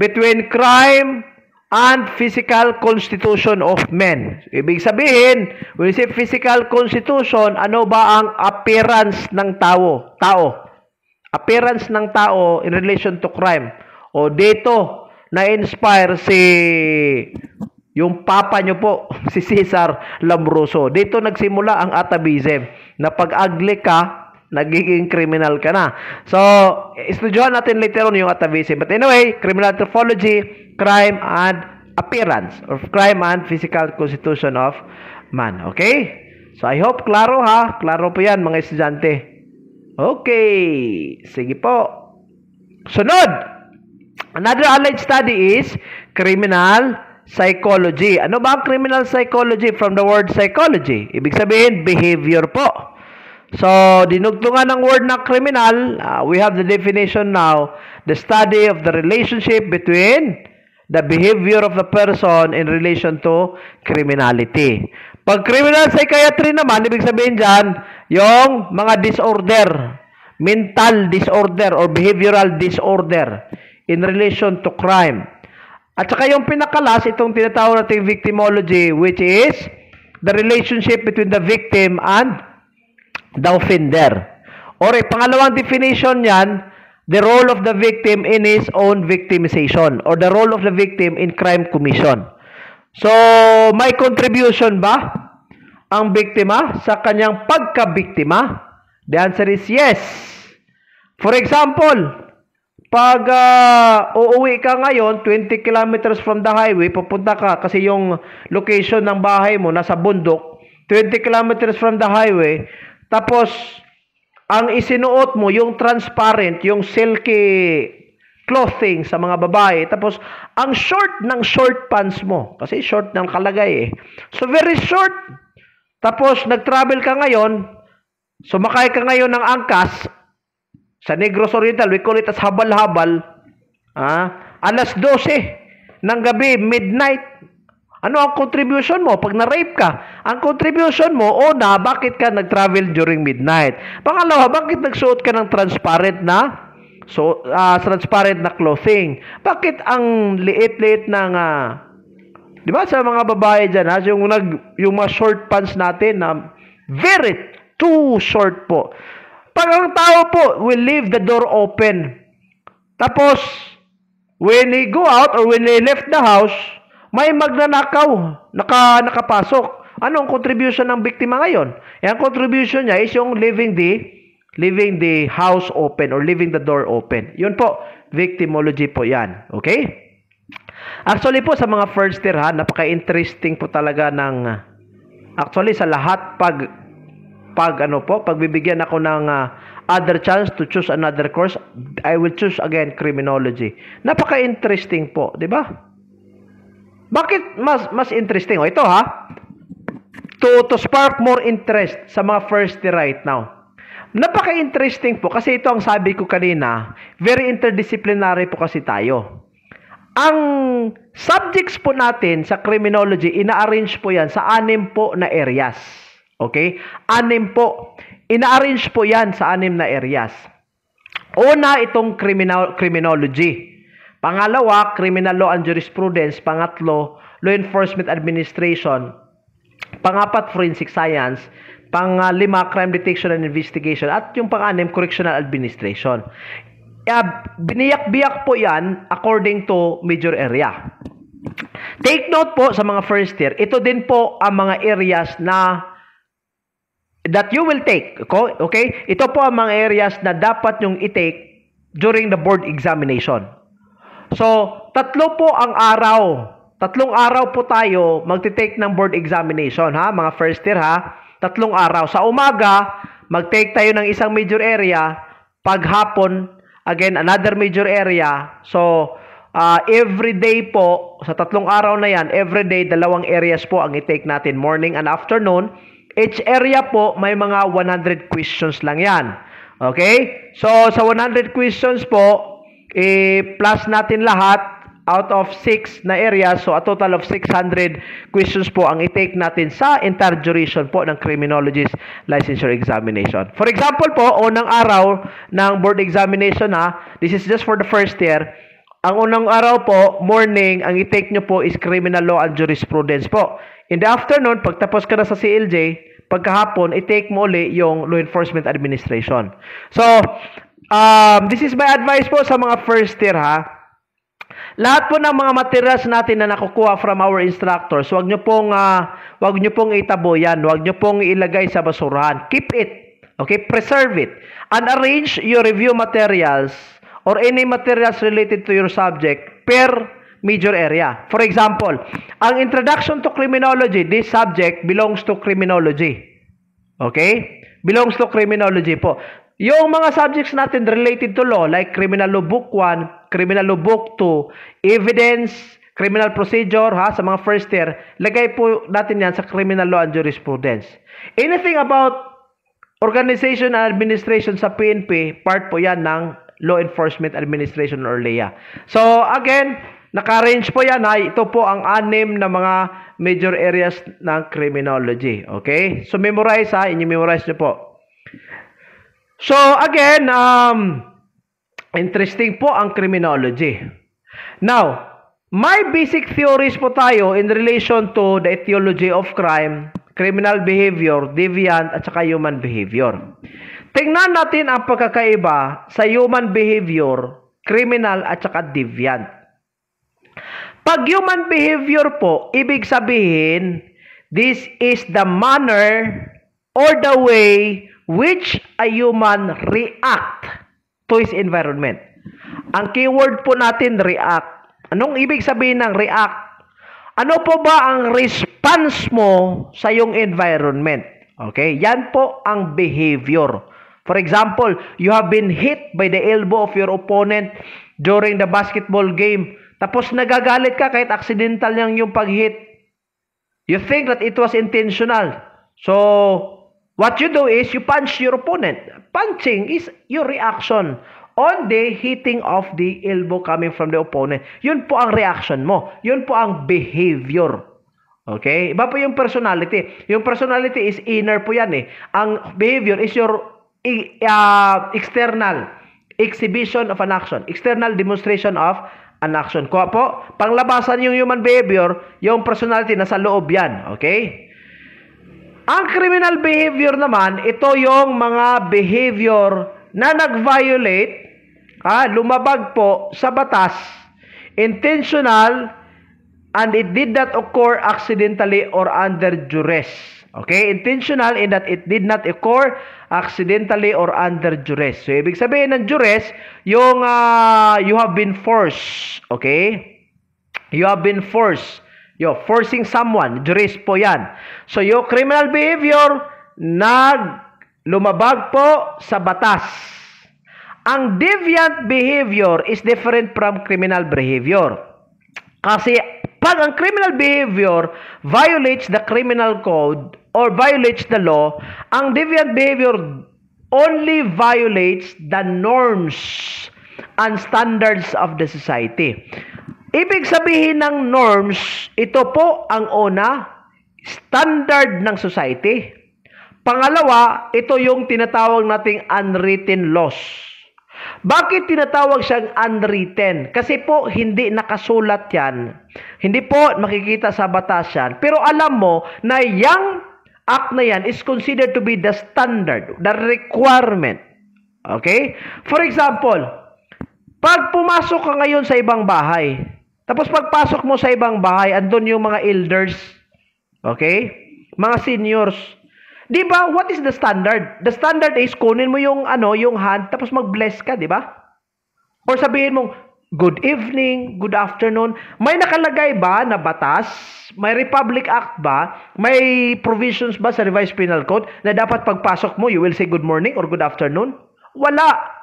between crime and physical constitution of men. Ibig sabihin, when we say physical constitution, ano ba ang appearance ng tao? Tao. Appearance ng tao in relation to crime. O dito, na-inspire si yung papa nyo po, si Cesar Lambroso. Dito nagsimula ang atavism na pag ugly ka, nagiging criminal ka na. So, estudyohan natin later on yung atavism. But anyway, criminal anthropology, crime and appearance of crime and physical constitution of man. Okay? So, I hope klaro ha. Klaro po yan mga estudyante. Okay. Sige po. Sunod. Another allied study is criminal psychology. Ano ba ang criminal psychology from the word psychology? Ibig sabihin, behavior po. So, dinugtungan ng word na criminal, uh, we have the definition now, the study of the relationship between the behavior of the person in relation to criminality. Pag criminal psychiatry naman, ibig sabihin dyan, yung mga disorder, mental disorder or behavioral disorder in relation to crime. At saka yung pinakalas, itong tinatawag natin victimology, which is the relationship between the victim and the offender. Or pangalawang definition yan, the role of the victim in his own victimization or the role of the victim in crime commission. So, may contribution ba ang biktima sa kanyang pagkabiktima? The answer is yes. For example, pag uh, uuwi ka ngayon, 20 kilometers from the highway, pupunta ka kasi yung location ng bahay mo nasa bundok, 20 kilometers from the highway, tapos ang isinuot mo, yung transparent, yung silky clothing sa mga babae. Tapos, ang short ng short pants mo. Kasi short ng kalagay eh. So, very short. Tapos, nag-travel ka ngayon, sumakay ka ngayon ng angkas, sa Negros Oriental, we call it as habal-habal, ah, alas 12 ng gabi, midnight, ano ang contribution mo pag na-rape ka? Ang contribution mo, una, bakit ka nag-travel during midnight? Pangalawa, bakit nagsuot ka ng transparent na so uh, transparent na clothing? Bakit ang liit-liit ng uh, 'di ba sa mga babae diyan, yung nag yung mga short pants natin na very too short po. Pag ang tao po will leave the door open. Tapos when he go out or when he left the house, may magnanakaw, naka, nakapasok. Ano ang contribution ng biktima ngayon? E ang contribution niya is yung leaving the leaving the house open or leaving the door open. Yun po, victimology po yan. Okay? Actually po sa mga first year ha, napaka-interesting po talaga ng actually sa lahat pag pag ano po, pagbibigyan ako ng uh, other chance to choose another course, I will choose again criminology. Napaka-interesting po, 'di ba? Bakit mas mas interesting? O ito ha. To to spark more interest sa mga first year right now. Napaka-interesting po kasi ito ang sabi ko kanina, very interdisciplinary po kasi tayo. Ang subjects po natin sa criminology, ina-arrange po yan sa anim po na areas. Okay? Anim po. Ina-arrange po yan sa anim na areas. Una, itong criminal, criminology. Pangalawa, criminal law and jurisprudence. Pangatlo, law enforcement administration. Pangapat, forensic science. Panglima, crime detection and investigation. At yung panganim, correctional administration. Uh, biniyak-biyak po yan according to major area. Take note po sa mga first year, ito din po ang mga areas na that you will take. Okay? Ito po ang mga areas na dapat yung i-take during the board examination. So, tatlo po ang araw. Tatlong araw po tayo magte-take ng board examination, ha? Mga first year, ha? Tatlong araw. Sa umaga, mag-take tayo ng isang major area. Paghapon, again, another major area. So, uh, every day po, sa tatlong araw na yan, every day, dalawang areas po ang i-take natin, morning and afternoon. Each area po, may mga 100 questions lang yan. Okay? So, sa 100 questions po, i-plus natin lahat out of 6 na areas. So, a total of 600 questions po ang i-take natin sa entire duration po ng criminologist licensure examination. For example po, unang araw ng board examination ha, this is just for the first year. Ang unang araw po, morning, ang i-take nyo po is criminal law and jurisprudence po. In the afternoon, pagtapos ka na sa CLJ, pagkahapon, i-take mo uli yung law enforcement administration. So, Um, this is my advice po sa mga first year ha. Lahat po ng mga materials natin na nakukuha from our instructors, wag nyo pong, uh, wag nyo pong itabo yan. Wag nyo pong ilagay sa basurahan. Keep it. Okay? Preserve it. And arrange your review materials or any materials related to your subject per major area. For example, ang introduction to criminology, this subject belongs to criminology. Okay? Belongs to criminology po. Yung mga subjects natin related to law like Criminal Law Book 1, Criminal Law Book 2, Evidence, Criminal Procedure ha sa mga first year, lagay po natin yan sa Criminal Law and Jurisprudence. Anything about organization and administration sa PNP, part po yan ng Law Enforcement Administration or LEA. So again, naka-range po yan ha. Ito po ang anim na mga major areas ng criminology. Okay? So memorize ha. Inyo-memorize nyo po. So again, um, interesting po ang criminology. Now, may basic theories po tayo in relation to the etiology of crime, criminal behavior, deviant, at saka human behavior. Tingnan natin ang pagkakaiba sa human behavior, criminal at saka deviant. Pag human behavior po, ibig sabihin, this is the manner or the way which a human react to his environment. Ang keyword po natin, react. Anong ibig sabihin ng react? Ano po ba ang response mo sa iyong environment? Okay, yan po ang behavior. For example, you have been hit by the elbow of your opponent during the basketball game. Tapos nagagalit ka kahit accidental lang yung pag-hit. You think that it was intentional. So, what you do is you punch your opponent. Punching is your reaction on the hitting of the elbow coming from the opponent. Yun po ang reaction mo. Yun po ang behavior. Okay? Iba po yung personality. Yung personality is inner po yan eh. Ang behavior is your uh, external exhibition of an action, external demonstration of an action. Kuha po, panglabasan yung human behavior, yung personality nasa loob yan. Okay? Ang criminal behavior naman, ito yung mga behavior na nag-violate, ah, lumabag po sa batas, intentional, and it did not occur accidentally or under duress. Okay? Intentional in that it did not occur accidentally or under duress. So, ibig sabihin ng duress, yung uh, you have been forced. Okay? You have been forced. You're forcing someone. Duress po yan. So, yung criminal behavior, nag lumabag po sa batas. Ang deviant behavior is different from criminal behavior. Kasi pag ang criminal behavior violates the criminal code or violates the law, ang deviant behavior only violates the norms and standards of the society. Ibig sabihin ng norms, ito po ang una, standard ng society. Pangalawa, ito yung tinatawag nating unwritten laws. Bakit tinatawag siyang unwritten? Kasi po, hindi nakasulat yan. Hindi po makikita sa batas yan. Pero alam mo na yung act na yan is considered to be the standard, the requirement. Okay? For example, pag pumasok ka ngayon sa ibang bahay, tapos pagpasok mo sa ibang bahay, andun yung mga elders, okay? Mga seniors. Di ba? What is the standard? The standard is kunin mo yung ano, yung hand tapos mag-bless ka, di ba? Or sabihin mo, good evening, good afternoon. May nakalagay ba na batas? May Republic Act ba? May provisions ba sa Revised Penal Code na dapat pagpasok mo, you will say good morning or good afternoon? Wala.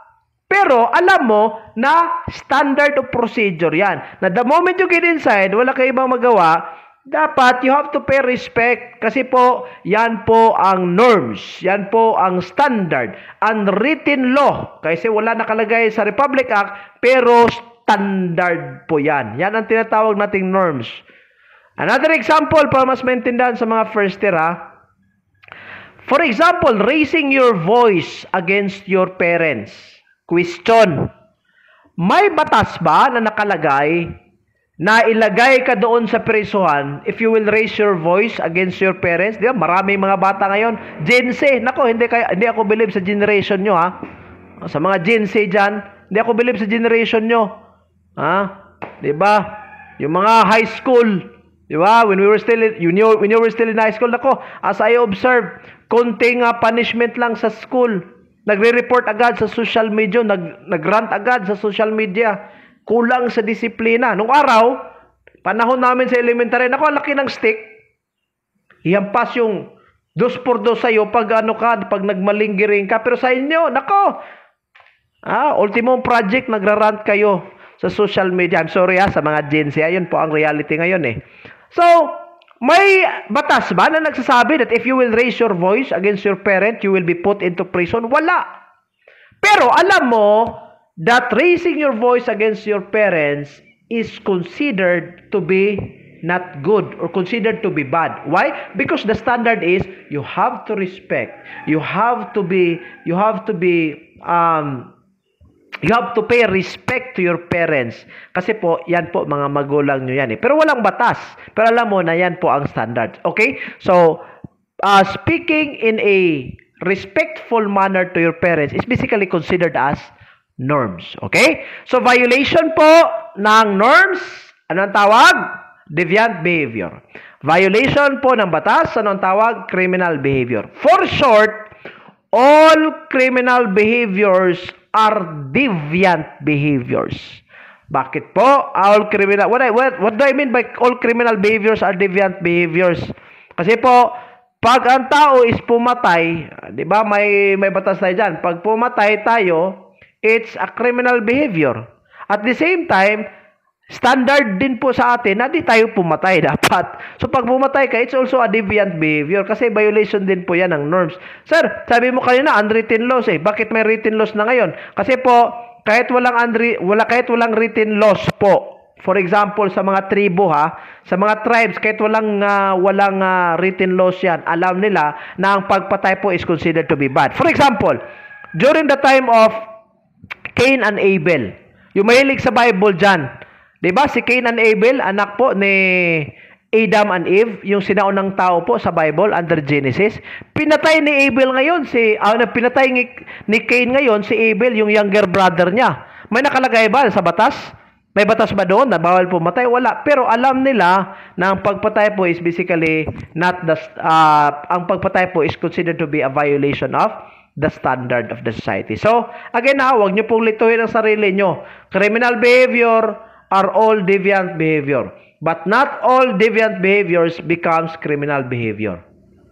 Pero alam mo na standard of procedure yan. Na the moment you get inside, wala kayo ibang magawa, dapat you have to pay respect kasi po yan po ang norms, yan po ang standard, unwritten law. Kasi wala nakalagay sa Republic Act pero standard po yan. Yan ang tinatawag nating norms. Another example para mas maintindihan sa mga first year ha. For example, raising your voice against your parents. Question. May batas ba na nakalagay na ilagay ka doon sa presuhan if you will raise your voice against your parents. Di ba? Maraming mga bata ngayon. Gen Z. Nako, hindi, kaya, hindi ako believe sa generation nyo, ha? Sa mga Gen Z dyan, hindi ako believe sa generation nyo. Ha? Di ba? Yung mga high school, di ba? When we were still in, you knew, when you were still in high school, nako, as I observe, konting uh, punishment lang sa school. Nagre-report agad sa social media, nag, nag-rant agad sa social media kulang sa disiplina. Nung araw, panahon namin sa elementary, nako, laki ng stick. Ihampas yung dos por dos sa'yo pag ano ka, pag nagmalinggiring ka. Pero sa inyo, nako, ah, ultimong project, nagrarant kayo sa social media. I'm sorry ha, sa mga Gen Z. Ayun po ang reality ngayon eh. So, may batas ba na nagsasabi that if you will raise your voice against your parent, you will be put into prison? Wala. Pero alam mo, that raising your voice against your parents is considered to be not good or considered to be bad. Why? Because the standard is you have to respect. You have to be you have to be um you have to pay respect to your parents. Kasi po, yan po mga magulang nyo yan eh. Pero walang batas. Pero alam mo na yan po ang standard. Okay? So, uh, speaking in a respectful manner to your parents is basically considered as norms. Okay? So, violation po ng norms, ano ang tawag? Deviant behavior. Violation po ng batas, ano ang tawag? Criminal behavior. For short, all criminal behaviors are deviant behaviors. Bakit po? All criminal what I what, what do I mean by all criminal behaviors are deviant behaviors? Kasi po pag ang tao is pumatay, 'di ba? May may batas tayo diyan. Pag pumatay tayo, it's a criminal behavior. At the same time, standard din po sa atin na di tayo pumatay dapat. So pag pumatay ka, it's also a deviant behavior kasi violation din po yan ng norms. Sir, sabi mo kanina unwritten laws eh. Bakit may written laws na ngayon? Kasi po kahit walang unri, wala kahit walang written laws po. For example, sa mga tribo ha, sa mga tribes kahit walang uh, walang uh, written laws yan, alam nila na ang pagpatay po is considered to be bad. For example, during the time of Cain and Abel, yung mahilig sa Bible diyan, 'di ba si Cain and Abel, anak po ni Adam and Eve, yung sinaunang tao po sa Bible under Genesis. Pinatay ni Abel ngayon si uh, pinatay ni, ni Cain ngayon si Abel, yung younger brother niya. May nakalagay ba sa batas? May batas ba doon na bawal pumatay? Wala. Pero alam nila na ang pagpatay po is basically not the uh, ang pagpatay po is considered to be a violation of the standard of the society. So, again na, huwag niyo pong lituhin ang sarili niyo. Criminal behavior are all deviant behavior. But not all deviant behaviors becomes criminal behavior.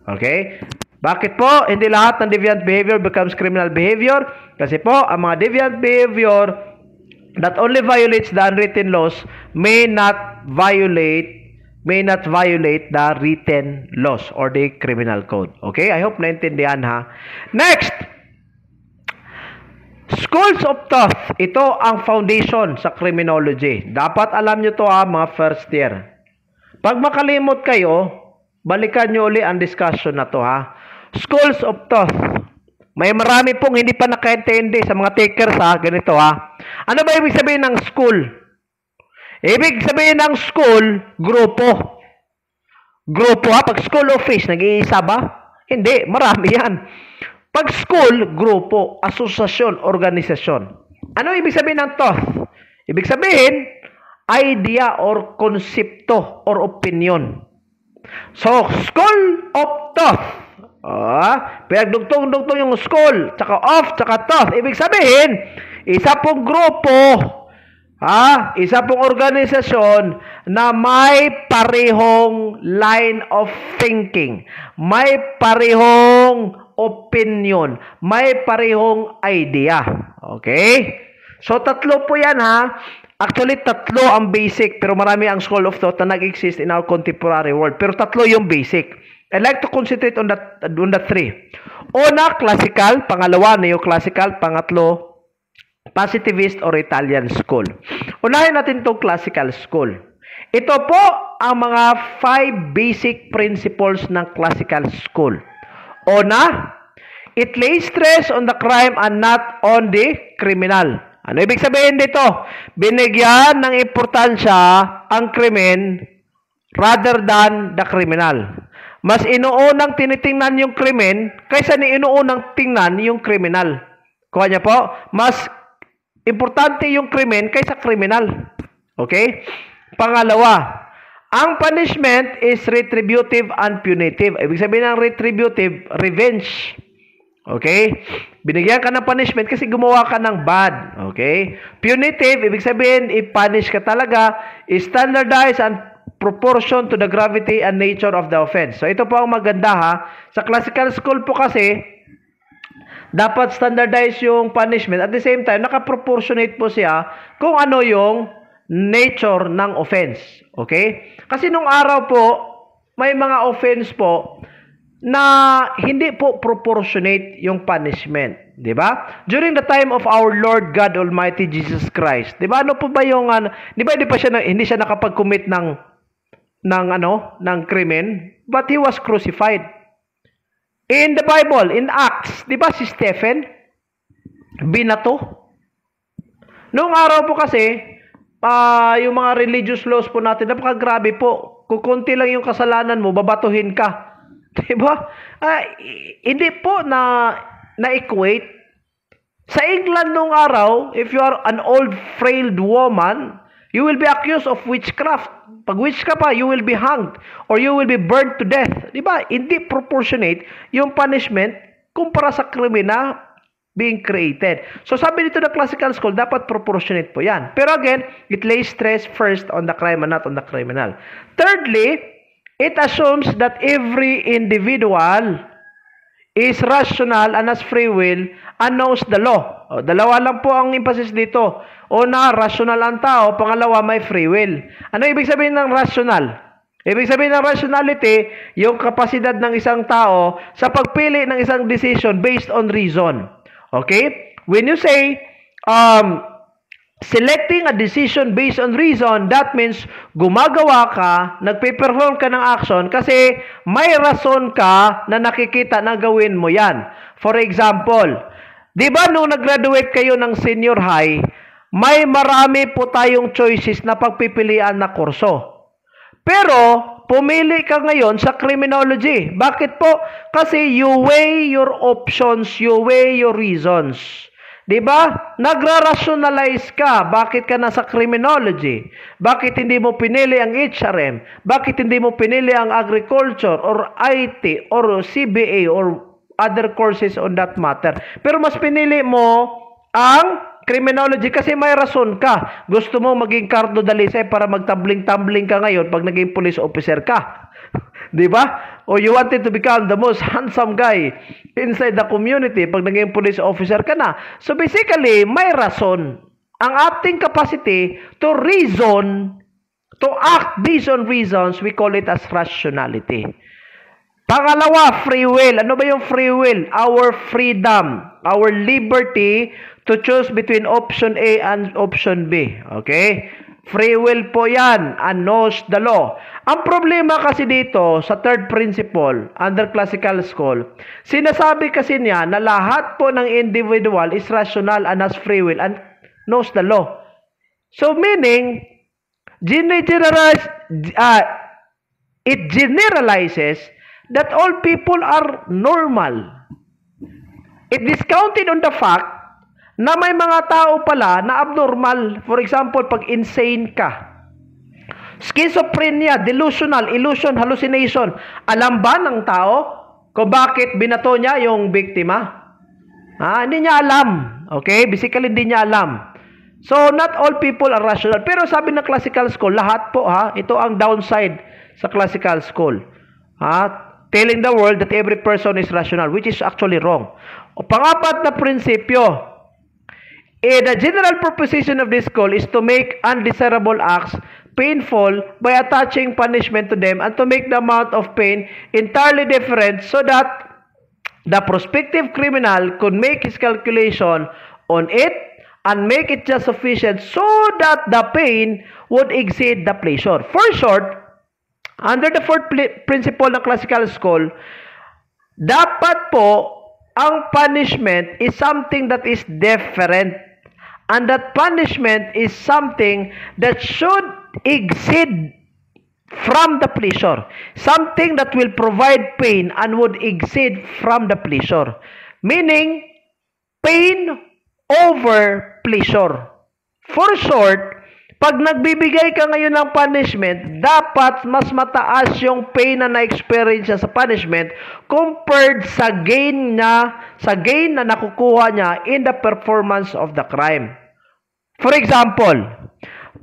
Okay? Bakit po hindi lahat ng deviant behavior becomes criminal behavior? Kasi po, ang mga deviant behavior that only violates the unwritten laws may not violate may not violate the written laws or the criminal code. Okay? I hope naintindihan ha. Next, Schools of Thought, ito ang foundation sa criminology. Dapat alam nyo to ha, mga first year. Pag makalimot kayo, balikan nyo uli ang discussion na to ha. Schools of Thought. May marami pong hindi pa nakaintindi sa mga takers ha, ganito ha. Ano ba ibig sabihin ng school? Ibig sabihin ng school, grupo. Grupo ha, pag school office, nag-iisa ba? Hindi, marami yan. Pag school, grupo, asosasyon, organisasyon. Ano ibig sabihin ng TOTH? Ibig sabihin, idea or konsepto or opinion. So, school of thought. Ah, pinagdugtong-dugtong yung school, tsaka of, tsaka thought. Ibig sabihin, isa pong grupo, ha, isa pong organisasyon na may parehong line of thinking. May parehong opinion. May parehong idea. Okay? So, tatlo po yan ha. Actually, tatlo ang basic, pero marami ang school of thought na nag-exist in our contemporary world. Pero tatlo yung basic. I'd like to concentrate on that on the three. Una, classical. Pangalawa, neoclassical. Pangatlo, positivist or Italian school. Unahin natin itong classical school. Ito po ang mga five basic principles ng classical school. Una, it lays stress on the crime and not on the criminal. Ano ibig sabihin dito? Binigyan ng importansya ang krimen rather than the criminal. Mas inuunang tinitingnan yung krimen kaysa ni inuunang tingnan yung criminal. Kuha niya po, mas importante yung krimen kaysa criminal. Okay? Pangalawa, ang punishment is retributive and punitive. Ibig sabihin ng retributive, revenge. Okay? Binigyan ka ng punishment kasi gumawa ka ng bad. Okay? Punitive, ibig sabihin, i-punish ka talaga, standardize and proportion to the gravity and nature of the offense. So ito po ang maganda ha. Sa classical school po kasi, dapat standardize yung punishment. At the same time, naka-proportionate po siya kung ano yung nature ng offense. Okay? Kasi nung araw po, may mga offense po na hindi po proportionate yung punishment. Di ba? During the time of our Lord God Almighty Jesus Christ, di ba? Ano po ba yung, ano, di ba hindi pa siya, hindi siya nakapag-commit ng, ng ano, ng krimen? But he was crucified. In the Bible, in Acts, di ba si Stephen, binato? Noong araw po kasi, uh, yung mga religious laws po natin, napakagrabe po. Kung konti lang yung kasalanan mo, babatuhin ka. Diba? Ah, i- hindi po na na-equate. Sa England nung araw, if you are an old frail woman, you will be accused of witchcraft. Pag witchcraft pa, you will be hanged or you will be burned to death. Di ba? Hindi proportionate yung punishment kumpara sa krimen being created. So sabi dito na classical school, dapat proportionate po yan. Pero again, it lays stress first on the crime and not on the criminal. Thirdly, it assumes that every individual is rational and has free will and knows the law. O, dalawa lang po ang emphasis dito. Una, rational ang tao. Pangalawa, may free will. Ano ibig sabihin ng rational? Ibig sabihin ng rationality, yung kapasidad ng isang tao sa pagpili ng isang decision based on reason. Okay? When you say, um, selecting a decision based on reason, that means gumagawa ka, nagpe-perform ka ng action kasi may rason ka na nakikita na gawin mo yan. For example, di ba nung nag-graduate kayo ng senior high, may marami po tayong choices na pagpipilian na kurso. Pero, pumili ka ngayon sa criminology. Bakit po? Kasi you weigh your options, you weigh your reasons. 'Di ba? Nagra-rationalize ka. Bakit ka nasa criminology? Bakit hindi mo pinili ang HRM? Bakit hindi mo pinili ang agriculture or IT or CBA or other courses on that matter? Pero mas pinili mo ang criminology kasi may rason ka. Gusto mo maging Cardo Dalisay para magtambling-tambling ka ngayon pag naging police officer ka. 'Di ba? Or you wanted to become the most handsome guy inside the community pag naging police officer ka na. So basically, may rason. Ang ating capacity to reason, to act based on reasons, we call it as rationality. Pangalawa, free will. Ano ba yung free will? Our freedom, our liberty to choose between option A and option B. Okay? Free will po yan and knows the law. Ang problema kasi dito sa third principle under classical school, sinasabi kasi niya na lahat po ng individual is rational and has free will and knows the law. So meaning, generalize, uh, it generalizes that all people are normal. It discounted on the fact na may mga tao pala na abnormal. For example, pag insane ka. Schizophrenia, delusional, illusion, hallucination. Alam ba ng tao kung bakit binato niya yung biktima? Ha? Hindi niya alam. Okay? Basically, hindi niya alam. So, not all people are rational. Pero sabi ng classical school, lahat po ha, ito ang downside sa classical school. Ha? Telling the world that every person is rational, which is actually wrong. O pangapat na prinsipyo, Eh, the general proposition of this school is to make undesirable acts painful by attaching punishment to them and to make the amount of pain entirely different so that the prospective criminal could make his calculation on it and make it just sufficient so that the pain would exceed the pleasure. For short, under the fourth principle ng classical school, dapat po ang punishment is something that is different And that punishment is something that should exceed from the pleasure. Something that will provide pain and would exceed from the pleasure. Meaning, pain over pleasure. For short, pag nagbibigay ka ngayon ng punishment, dapat mas mataas yung pain na na-experience sa punishment compared sa gain na sa gain na nakukuha niya in the performance of the crime. For example,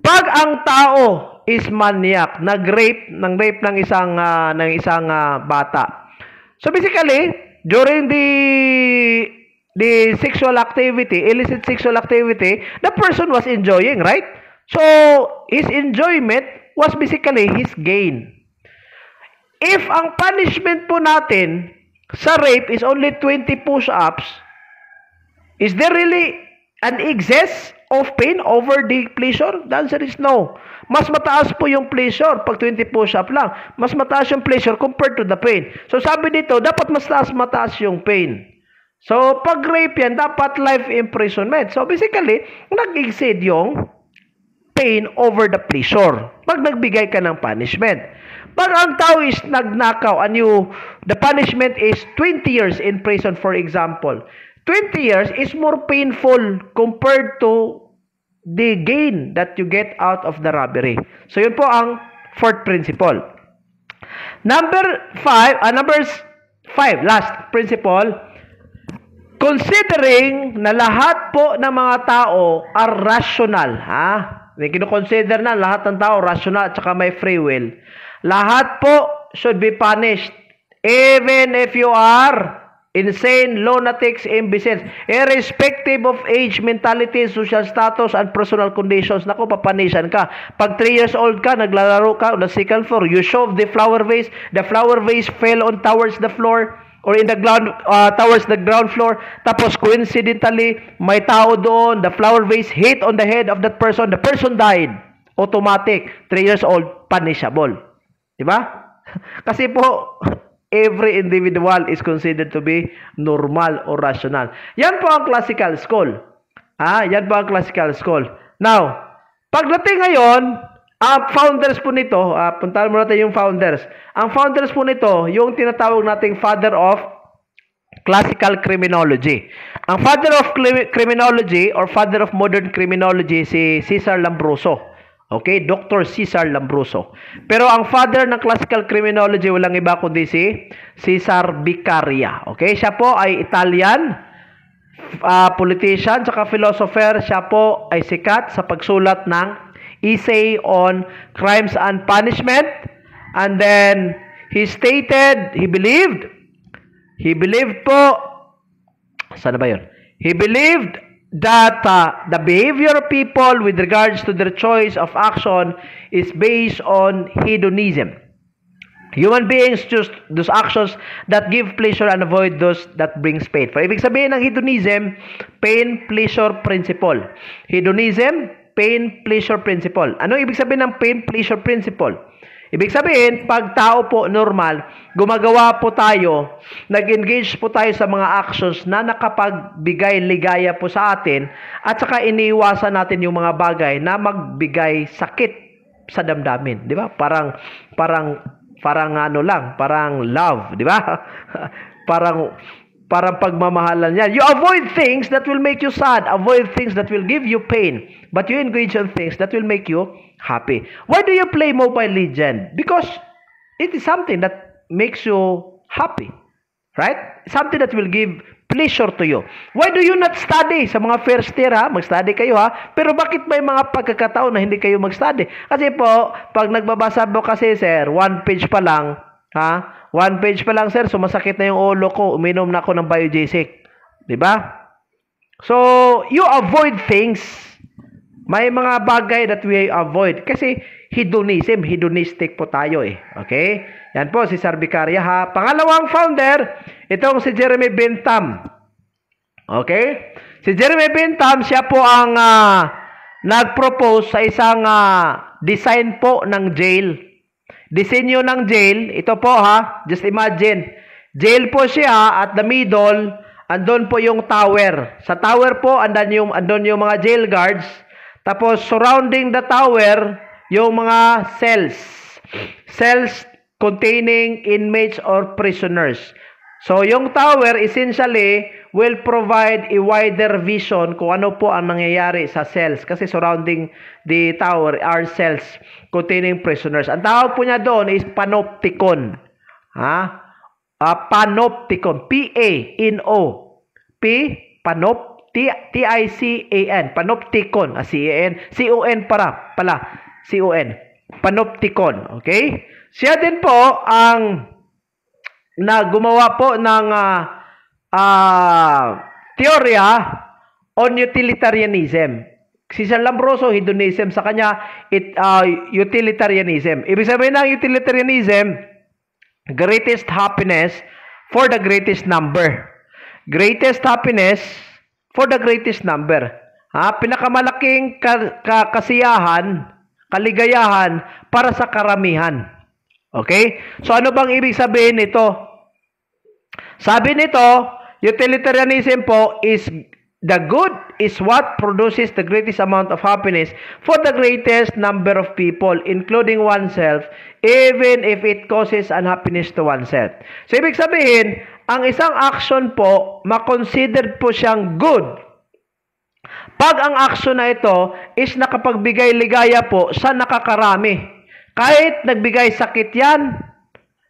pag ang tao is maniac, nag-rape, ng rape ng isang uh, ng isang uh, bata. So basically, during the the sexual activity, illicit sexual activity, the person was enjoying, right? So, his enjoyment was basically his gain. If ang punishment po natin sa rape is only 20 push-ups, is there really an excess of pain over the pleasure? The answer is no. Mas mataas po yung pleasure pag 20 push-up lang. Mas mataas yung pleasure compared to the pain. So sabi dito, dapat mas taas mataas yung pain. So pag rape yan, dapat life imprisonment. So basically, nag-exceed yung pain over the pleasure pag nagbigay ka ng punishment. Pag ang tao is nagnakaw and the punishment is 20 years in prison, for example. 20 years is more painful compared to the gain that you get out of the robbery. So yun po ang fourth principle. Number five, uh, number five, last principle, considering na lahat po ng mga tao are rational, ha? May kino-consider na lahat ng tao rational at saka may free will. Lahat po should be punished even if you are insane, lunatics, imbeciles, irrespective of age, mentality, social status, and personal conditions. Naku, papanisan ka. Pag 3 years old ka, naglalaro ka on the second floor, you shove the flower vase, the flower vase fell on towards the floor, or in the ground uh, towards the ground floor tapos coincidentally may tao doon the flower vase hit on the head of that person the person died automatic 3 years old punishable di ba kasi po every individual is considered to be normal or rational yan po ang classical school ah yan po ang classical school now pagdating ngayon ang founders po nito, uh, puntahan mo natin yung founders. Ang founders po nito, yung tinatawag nating father of classical criminology. Ang father of criminology or father of modern criminology si Cesar Lambroso. Okay, Dr. Cesar Lambroso. Pero ang father ng classical criminology walang iba kundi si Cesar Beccaria. Okay, siya po ay Italian uh, politician saka philosopher. Siya po ay sikat sa pagsulat ng essay on crimes and punishment. And then he stated, he believed, he believed po, sana ba yun? He believed that uh, the behavior of people with regards to their choice of action is based on hedonism. Human beings choose those actions that give pleasure and avoid those that brings pain. For ibig sabihin ng hedonism, pain, pleasure, principle. Hedonism, pain pleasure principle. Ano ibig sabihin ng pain pleasure principle? Ibig sabihin, pag tao po normal, gumagawa po tayo, nag-engage po tayo sa mga actions na nakapagbigay ligaya po sa atin at saka iniiwasan natin yung mga bagay na magbigay sakit sa damdamin, di ba? Parang parang parang ano lang, parang love, di ba? parang parang pagmamahalan yan. You avoid things that will make you sad, avoid things that will give you pain. But you engage in things that will make you happy. Why do you play Mobile Legend? Because it is something that makes you happy. Right? Something that will give pleasure to you. Why do you not study? Sa mga first year ha, mag-study kayo ha. Pero bakit may mga pagkakataon na hindi kayo mag-study? Kasi po, pag nagbabasa mo kasi sir, one page pa lang, ha? One page pa lang sir, sumasakit na yung ulo ko, uminom na ako ng biogesic. 'Di ba? So, you avoid things may mga bagay that we avoid kasi hedonism, hedonistic po tayo eh. Okay? Yan po si Sarbicaria ha. Pangalawang founder, itong si Jeremy Bentham. Okay? Si Jeremy Bentham, siya po ang uh, nag-propose sa isang uh, design po ng jail. Disenyo ng jail, ito po ha, just imagine. Jail po siya at the middle, andon po yung tower. Sa tower po, andon yung, andon yung mga jail guards tapos, surrounding the tower, yung mga cells. Cells containing inmates or prisoners. So, yung tower, essentially, will provide a wider vision kung ano po ang nangyayari sa cells. Kasi surrounding the tower are cells containing prisoners. Ang tawag po niya doon is panopticon. Ha? Uh, panopticon. P-A-N-O. P, panop, T-I-C-A-N, panopticon, ah, C-A-N, C-O-N para, pala, C-O-N, panopticon, okay? Siya din po ang na gumawa po ng uh, uh, teorya on utilitarianism. Si San Lambroso, hedonism, sa kanya, it, uh, utilitarianism. Ibig sabihin ng utilitarianism, greatest happiness for the greatest number. Greatest happiness for the greatest number. Ha? Pinakamalaking ka- ka- kasiyahan, kaligayahan para sa karamihan. Okay? So ano bang ibig sabihin nito? Sabi nito, utilitarianism po is The good is what produces the greatest amount of happiness for the greatest number of people, including oneself, even if it causes unhappiness to oneself. So, ibig sabihin, ang isang action po, makonsidered po siyang good. Pag ang action na ito is nakapagbigay ligaya po sa nakakarami. Kahit nagbigay sakit yan,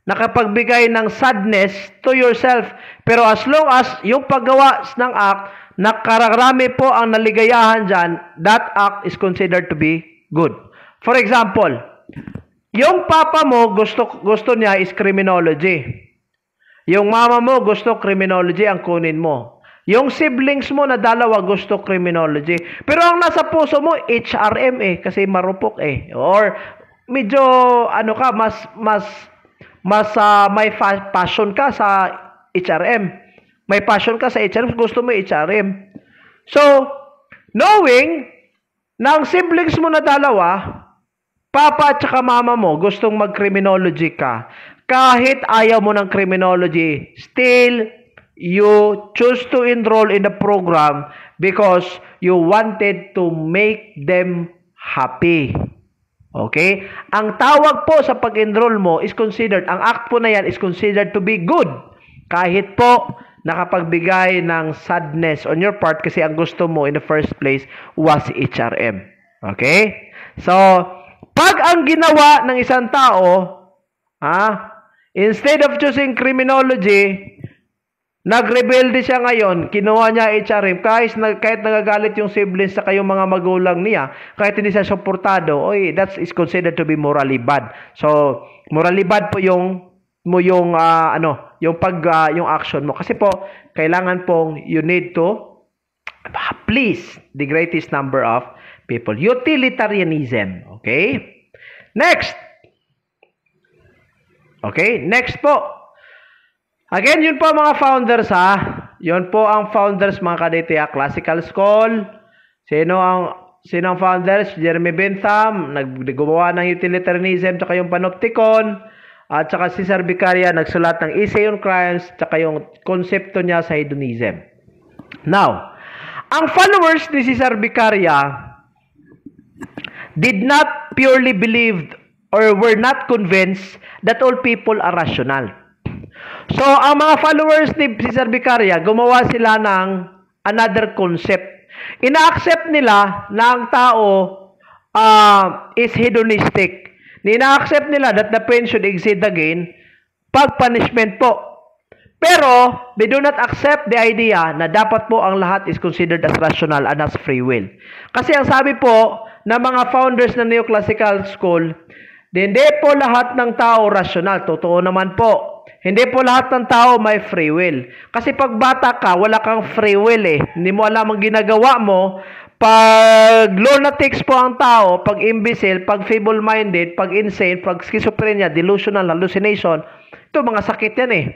nakapagbigay ng sadness to yourself. Pero as long as yung paggawa ng act, nakararami po ang naligayahan dyan, that act is considered to be good. For example, yung papa mo gusto gusto niya is criminology. Yung mama mo gusto criminology ang kunin mo. Yung siblings mo na dalawa gusto criminology. Pero ang nasa puso mo HRM eh kasi marupok eh. Or medyo ano ka mas mas mas uh, may fa- passion ka sa HRM. May passion ka sa HRM, gusto mo HRM. So, knowing na ang siblings mo na dalawa, papa at saka mama mo, gustong mag-criminology ka, kahit ayaw mo ng criminology, still, you choose to enroll in the program because you wanted to make them happy. Okay? Ang tawag po sa pag-enroll mo is considered, ang act po na yan is considered to be good. Kahit po nakapagbigay ng sadness on your part kasi ang gusto mo in the first place was HRM. Okay? So, pag ang ginawa ng isang tao, ah, instead of choosing criminology, nagrebelde siya ngayon, kinuha niya HRM, kahit, kahit nagagalit yung siblings sa kayong mga magulang niya, kahit hindi siya suportado, oy, that is considered to be morally bad. So, morally bad po yung mo yung uh, ano, yung pag uh, yung action mo kasi po kailangan pong you need to please the greatest number of people. Utilitarianism, okay? Next. Okay, next po. Again, yun po mga founders ha. Yun po ang founders mga kadete ha. Classical School. Sino ang sino ang founders? Jeremy Bentham, naggumawa ng utilitarianism at yung panopticon. At saka si Sir Vicaria nagsulat ng Essay on Crimes at saka yung konsepto niya sa hedonism. Now, ang followers ni si Sir Vicaria did not purely believe or were not convinced that all people are rational. So, ang mga followers ni Cesar Vicaria, gumawa sila ng another concept. Ina-accept nila na ang tao uh, is hedonistic Nina-accept nila that the pain should exceed the gain pag punishment po. Pero, they do not accept the idea na dapat po ang lahat is considered as rational and as free will. Kasi ang sabi po ng mga founders ng neoclassical school, hindi po lahat ng tao rational. Totoo naman po. Hindi po lahat ng tao may free will. Kasi pag bata ka, wala kang free will eh. Hindi mo alam ang ginagawa mo. Pag lunatics po ang tao, pag imbecile, pag feeble-minded, pag insane, pag schizophrenia, delusional, hallucination, ito mga sakit yan eh.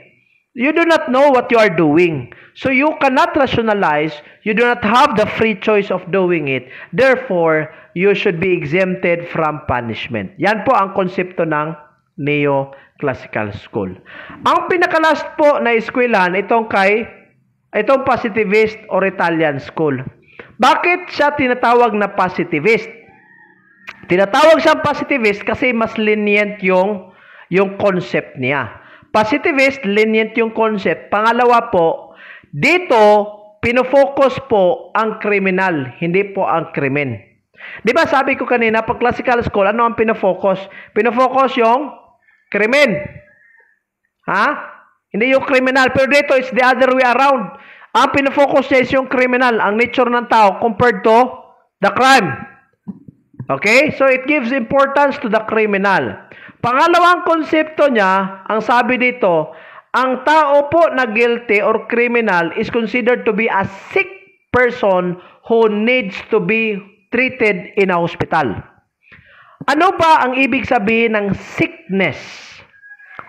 You do not know what you are doing. So you cannot rationalize. You do not have the free choice of doing it. Therefore, you should be exempted from punishment. Yan po ang konsepto ng neo-classical school. Ang pinakalast po na eskwelahan, itong kay, itong positivist or Italian school. Bakit siya tinatawag na positivist? Tinatawag siyang positivist kasi mas lenient yung, yung concept niya. Positivist, lenient yung concept. Pangalawa po, dito, pinofocus po ang criminal, hindi po ang krimen. Di ba sabi ko kanina, pag classical school, ano ang pinofocus? Pinofocus yung krimen. Ha? Hindi yung criminal. Pero dito, it's the other way around. Ang pinofocus niya is yung criminal, ang nature ng tao compared to the crime. Okay? So it gives importance to the criminal. Pangalawang konsepto niya, ang sabi dito, ang tao po na guilty or criminal is considered to be a sick person who needs to be treated in a hospital. Ano ba ang ibig sabihin ng sickness?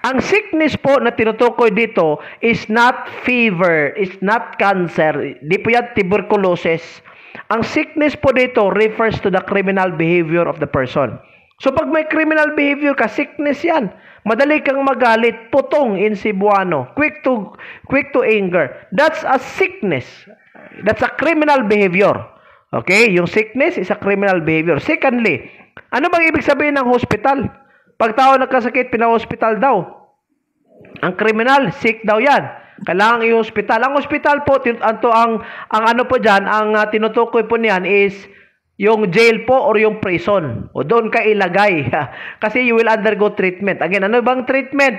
Ang sickness po na tinutukoy dito is not fever, is not cancer, di po yan tuberculosis. Ang sickness po dito refers to the criminal behavior of the person. So pag may criminal behavior ka, sickness yan. Madali kang magalit, putong in Cebuano, quick to quick to anger. That's a sickness. That's a criminal behavior. Okay? Yung sickness is a criminal behavior. Secondly, ano bang ibig sabihin ng hospital? Pag tao nagkasakit, pina-hospital daw. Ang criminal, sick daw yan. Kailangan i-hospital. Ang hospital po, tin- anto, ang, ang ano po dyan, ang uh, tinutukoy po niyan is yung jail po or yung prison. O doon ka ilagay. Kasi you will undergo treatment. Again, ano bang treatment?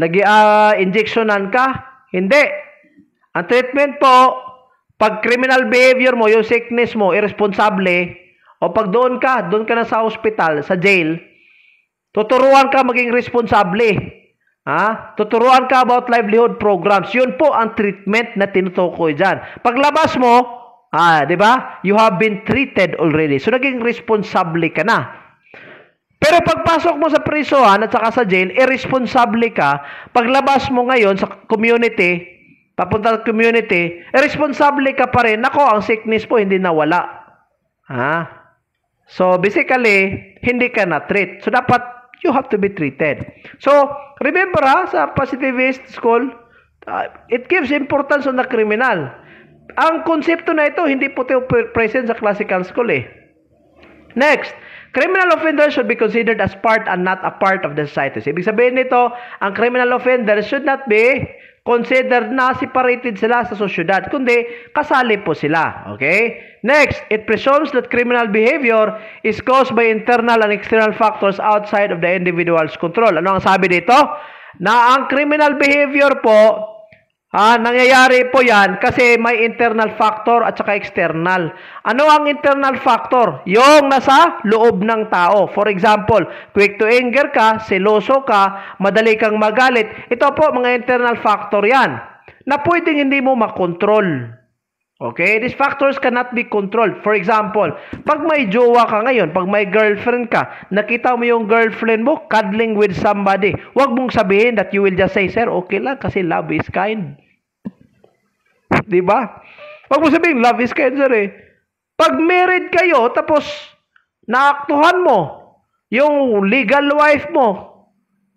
Lagi, uh, injectionan ka? Hindi. Ang treatment po, pag criminal behavior mo, yung sickness mo, irresponsable, o pag doon ka, doon ka na sa hospital, sa jail, tuturuan ka maging responsable. Ha? Tuturuan ka about livelihood programs. Yun po ang treatment na tinutukoy dyan. Paglabas mo, ah, di ba? You have been treated already. So, naging responsable ka na. Pero pagpasok mo sa prison at saka sa jail, irresponsable ka. Paglabas mo ngayon sa community, papunta sa community, irresponsable ka pa rin. Nako, ang sickness po hindi nawala. Ha? So, basically, hindi ka na-treat. So, dapat you have to be treated. So, remember ha, sa positivist school, uh, it gives importance on the criminal. Ang konsepto na ito, hindi po ito present sa classical school eh. Next, criminal offenders should be considered as part and not a part of the society. So, ibig sabihin nito, ang criminal offenders should not be considered na separated sila sa sosyudad, kundi kasali po sila. Okay? Next, it presumes that criminal behavior is caused by internal and external factors outside of the individual's control. Ano ang sabi dito? Na ang criminal behavior po Ah, nangyayari po yan kasi may internal factor at saka external. Ano ang internal factor? Yung nasa loob ng tao. For example, quick to anger ka, seloso ka, madali kang magalit. Ito po, mga internal factor yan na pwedeng hindi mo makontrol. Okay? These factors cannot be controlled. For example, pag may jowa ka ngayon, pag may girlfriend ka, nakita mo yung girlfriend mo cuddling with somebody, huwag mong sabihin that you will just say, Sir, okay lang kasi love is kind. Di ba? Huwag mo sabihin, love is kind, sir eh. Pag married kayo, tapos naaktuhan mo yung legal wife mo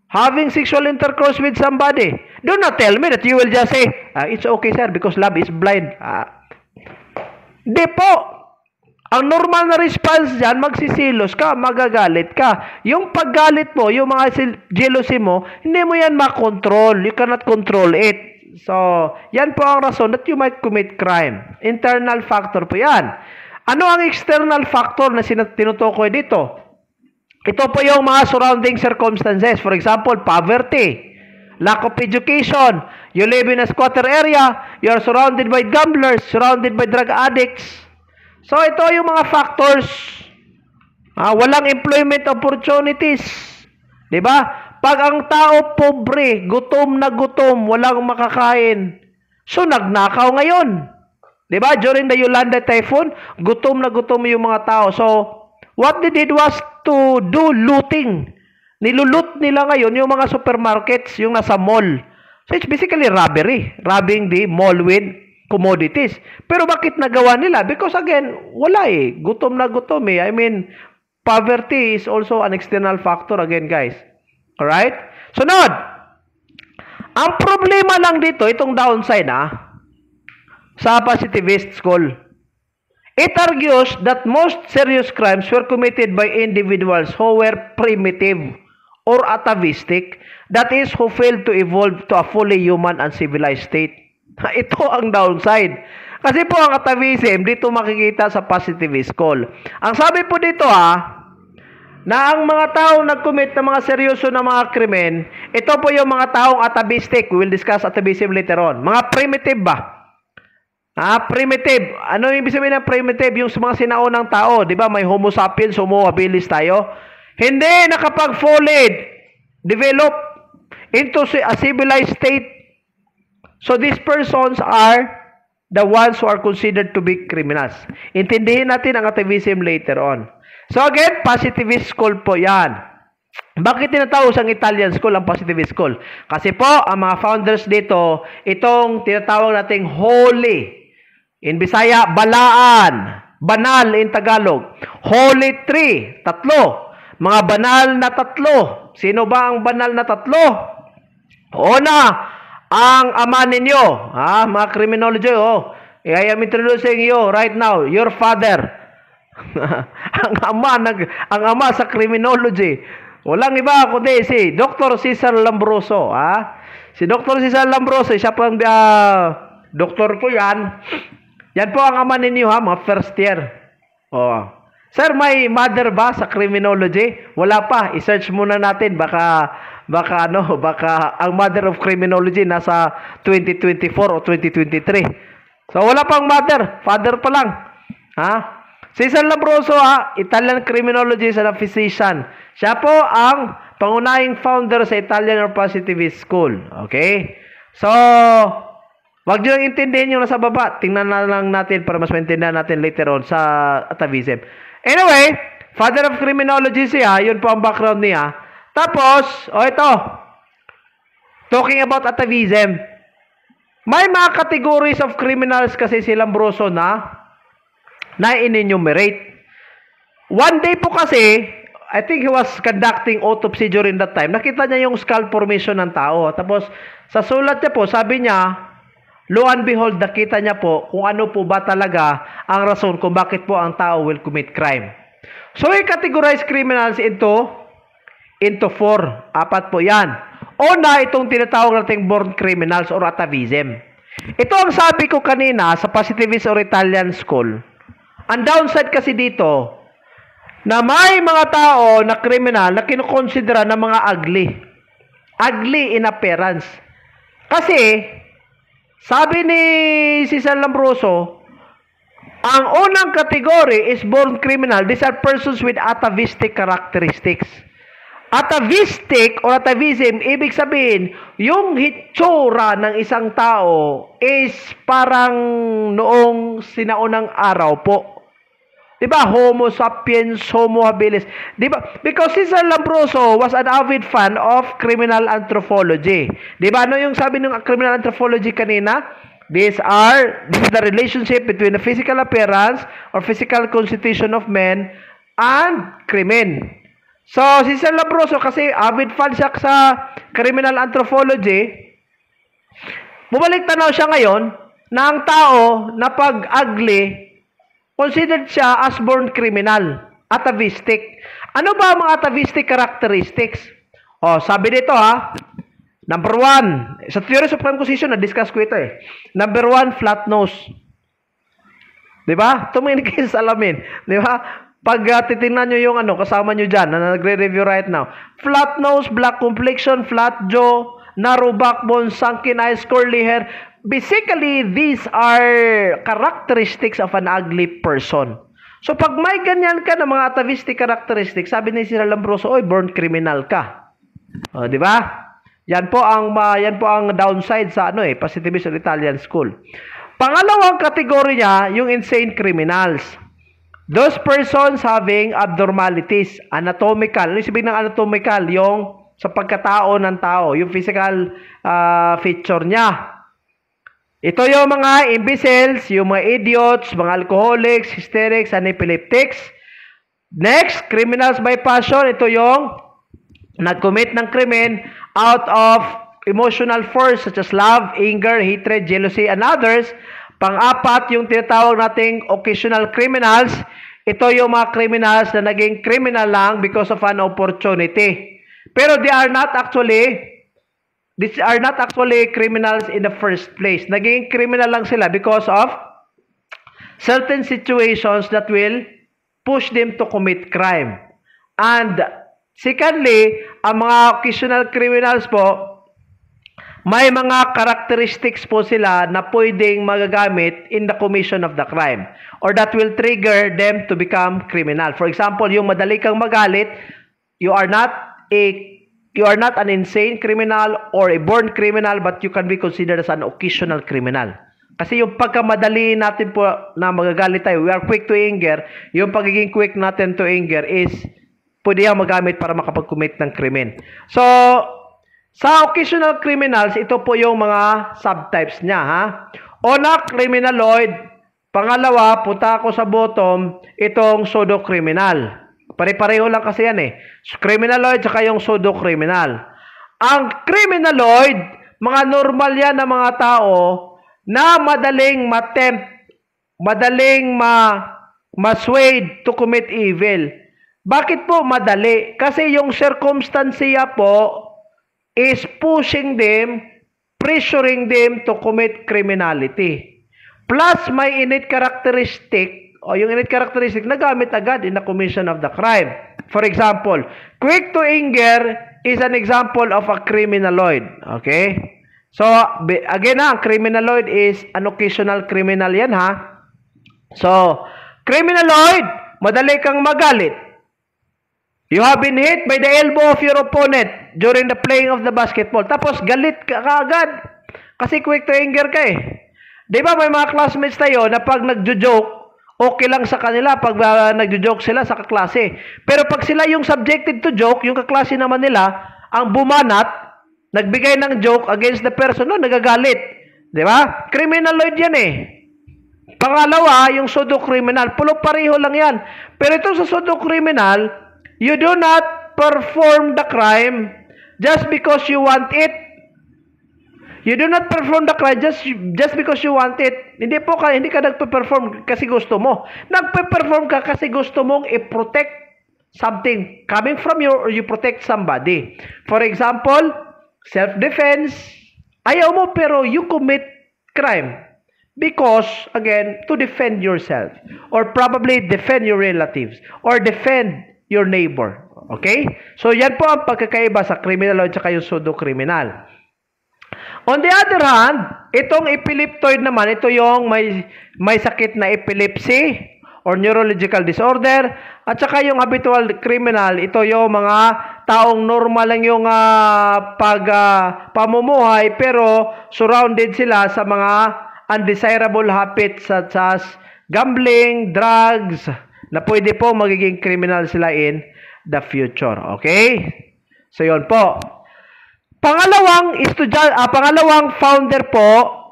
having sexual intercourse with somebody, do not tell me that you will just say, ah, it's okay, sir, because love is blind. Ah, Di po. Ang normal na response dyan, magsisilos ka, magagalit ka. Yung paggalit mo, yung mga jealousy mo, hindi mo yan makontrol. You cannot control it. So, yan po ang rason that you might commit crime. Internal factor po yan. Ano ang external factor na tinutukoy dito? Ito po yung mga surrounding circumstances. For example, poverty, lack of education, you live in a squatter area, you are surrounded by gamblers, surrounded by drug addicts. So ito yung mga factors. Ah, walang employment opportunities. 'Di ba? Pag ang tao pobre, gutom na gutom, walang makakain. So nagnakaw ngayon. 'Di ba? During the Yolanda typhoon, gutom na gutom yung mga tao. So what they did was to do looting. Nilulut nila ngayon yung mga supermarkets, yung nasa mall. So it's basically robbery, robbing the mall with commodities. Pero bakit nagawa nila? Because again, wala eh. Gutom na gutom eh. I mean, poverty is also an external factor again, guys. Alright? Sunod. Ang problema lang dito, itong downside ah, sa positivist school. It argues that most serious crimes were committed by individuals who were primitive or atavistic, that is, who failed to evolve to a fully human and civilized state. Ito ang downside. Kasi po ang atavism, dito makikita sa positivist call. Ang sabi po dito ah, na ang mga taong nag-commit ng mga seryoso na mga krimen, ito po yung mga taong atavistic. We will discuss atavism later on. Mga primitive ba? Ah, primitive. Ano yung ibig sabihin ng primitive? Yung mga sinaunang tao, di ba? May homo sapiens, homo habilis tayo. Hindi nakapag-folded, develop into a civilized state So these persons are the ones who are considered to be criminals. Intindihin natin ang activism later on. So again, positivist school po yan. Bakit tinatawag ang Italian school ang positivist school? Kasi po, ang mga founders dito, itong tinatawag nating holy. In Bisaya, balaan. Banal in Tagalog. Holy tree, tatlo. Mga banal na tatlo. Sino ba ang banal na tatlo? Una, ang ama ninyo, ha, mga criminology, oh, I am introducing you right now, your father. ang ama nag ang ama sa criminology. Walang iba kundi si Dr. Cesar Lambroso, ha? Si Dr. Cesar Lambroso, siya po ang uh, doktor po 'yan. Yan po ang ama ninyo ha, mga first year. Oh. Sir, may mother ba sa criminology? Wala pa. I-search muna natin baka baka ano, baka ang mother of criminology nasa 2024 o 2023. So wala pang mother, father pa lang. Ha? San Labroso ha, Italian criminologist and a physician. Siya po ang pangunahing founder sa Italian Positivist School. Okay? So, wag niyo lang intindihin yung nasa baba. Tingnan na lang natin para mas maintindihan natin later on sa atavism. Anyway, father of criminology siya, yun po ang background niya. Tapos, o oh ito, talking about atavism, may mga categories of criminals kasi silang broso na na in-enumerate. One day po kasi, I think he was conducting autopsy during that time. Nakita niya yung skull formation ng tao. Tapos, sa sulat niya po, sabi niya, lo and behold, nakita niya po kung ano po ba talaga ang rason kung bakit po ang tao will commit crime. So, he categorized criminals into into four. Apat po yan. Una, itong tinatawag nating born criminals or atavism. Ito ang sabi ko kanina sa positivist or Italian school. Ang downside kasi dito, na may mga tao na kriminal na kinukonsidera na mga ugly. Ugly in appearance. Kasi, sabi ni Cesar Lambroso, ang unang category is born criminal. These are persons with atavistic characteristics. Atavistic or atavism, ibig sabihin, yung hitsura ng isang tao is parang noong sinaunang araw po. Diba? Homo sapiens, Homo habilis. Diba? Because Cesar Lambroso was an avid fan of criminal anthropology. Diba? Ano yung sabi ng criminal anthropology kanina? These are, this is the relationship between the physical appearance or physical constitution of men and crimen. So, si Sir Labroso, kasi avid fan siya sa criminal anthropology, bumalik tanaw siya ngayon na ang tao na pag-ugly, considered siya as born criminal, atavistic. Ano ba ang mga atavistic characteristics? Oh, sabi dito ha, number one, sa theory of prime position, na-discuss ko ito eh. Number one, flat nose. Di ba? Tumingin kayo sa salamin. Di ba? Pag uh, titingnan nyo yung ano, kasama nyo dyan, na nagre-review right now. Flat nose, black complexion, flat jaw, narrow backbone, sunken eyes, curly hair. Basically, these are characteristics of an ugly person. So, pag may ganyan ka na mga atavistic characteristics, sabi ni Sir Lambroso, oy, born criminal ka. O, di ba? Yan po ang uh, yan po ang downside sa ano eh, positivist Italian school. Pangalawang kategory niya, yung insane criminals. Those persons having abnormalities, anatomical. Ano sabihin ng anatomical? Yung sa pagkatao ng tao, yung physical uh, feature niya. Ito yung mga imbeciles, yung mga idiots, mga alcoholics, hysterics, and epileptics. Next, criminals by passion. Ito yung nag-commit ng krimen out of emotional force such as love, anger, hatred, jealousy, and others. Pang-apat, yung tinatawag nating occasional criminals. Ito yung mga criminals na naging criminal lang because of an opportunity. Pero they are not actually these are not actually criminals in the first place. Naging criminal lang sila because of certain situations that will push them to commit crime. And secondly, ang mga occasional criminals po, may mga characteristics po sila na pwedeng magagamit in the commission of the crime or that will trigger them to become criminal. For example, yung madali kang magalit, you are not a you are not an insane criminal or a born criminal but you can be considered as an occasional criminal. Kasi yung pagkamadali natin po na magagalit tayo, we are quick to anger, yung pagiging quick natin to anger is pwede yan magamit para makapag-commit ng krimen. So, sa occasional criminals, ito po yung mga subtypes niya, ha? Una, criminaloid. Pangalawa, punta ako sa bottom, itong pseudo-criminal. Pare-pareho lang kasi yan eh. Criminaloid, saka yung pseudo-criminal. Ang criminaloid, mga normal yan na mga tao na madaling matempt madaling ma maswayed to commit evil. Bakit po madali? Kasi yung circumstancia po is pushing them, pressuring them to commit criminality. Plus, may innate characteristic, o yung innate characteristic na gamit agad in the commission of the crime. For example, quick to anger is an example of a criminaloid. Okay? So, again ha, criminaloid is an occasional criminal yan ha. So, criminaloid, madali kang magalit. You have been hit by the elbow of your opponent during the playing of the basketball. Tapos galit ka kaagad. Kasi quick to anger ka eh. Di ba may mga classmates tayo na pag nagjo-joke, okay lang sa kanila pag uh, nagjo-joke sila sa kaklase. Pero pag sila yung subjected to joke, yung kaklase naman nila, ang bumanat, nagbigay ng joke against the person, no, nagagalit. Di ba? Criminaloid yan eh. Pangalawa, yung pseudo criminal. Pulo pareho lang yan. Pero ito sa pseudo criminal, You do not perform the crime just because you want it. You do not perform the crime just just because you want it. Hindi po ka hindi ka nagpe-perform kasi gusto mo. Nagpe-perform ka kasi gusto mong i-protect something coming from you or you protect somebody. For example, self-defense. Ayaw mo pero you commit crime because again to defend yourself or probably defend your relatives or defend your neighbor. Okay? So, yan po ang pagkakaiba sa criminal law at yung pseudo-criminal. On the other hand, itong epileptoid naman, ito yung may, may sakit na epilepsy or neurological disorder at saka yung habitual criminal, ito yung mga taong normal lang yung uh, pag uh, pamumuhay pero surrounded sila sa mga undesirable habits such as gambling, drugs, na pwede po magiging criminal sila in the future. Okay? So, yon po. Pangalawang estudyante, ah, pangalawang founder po,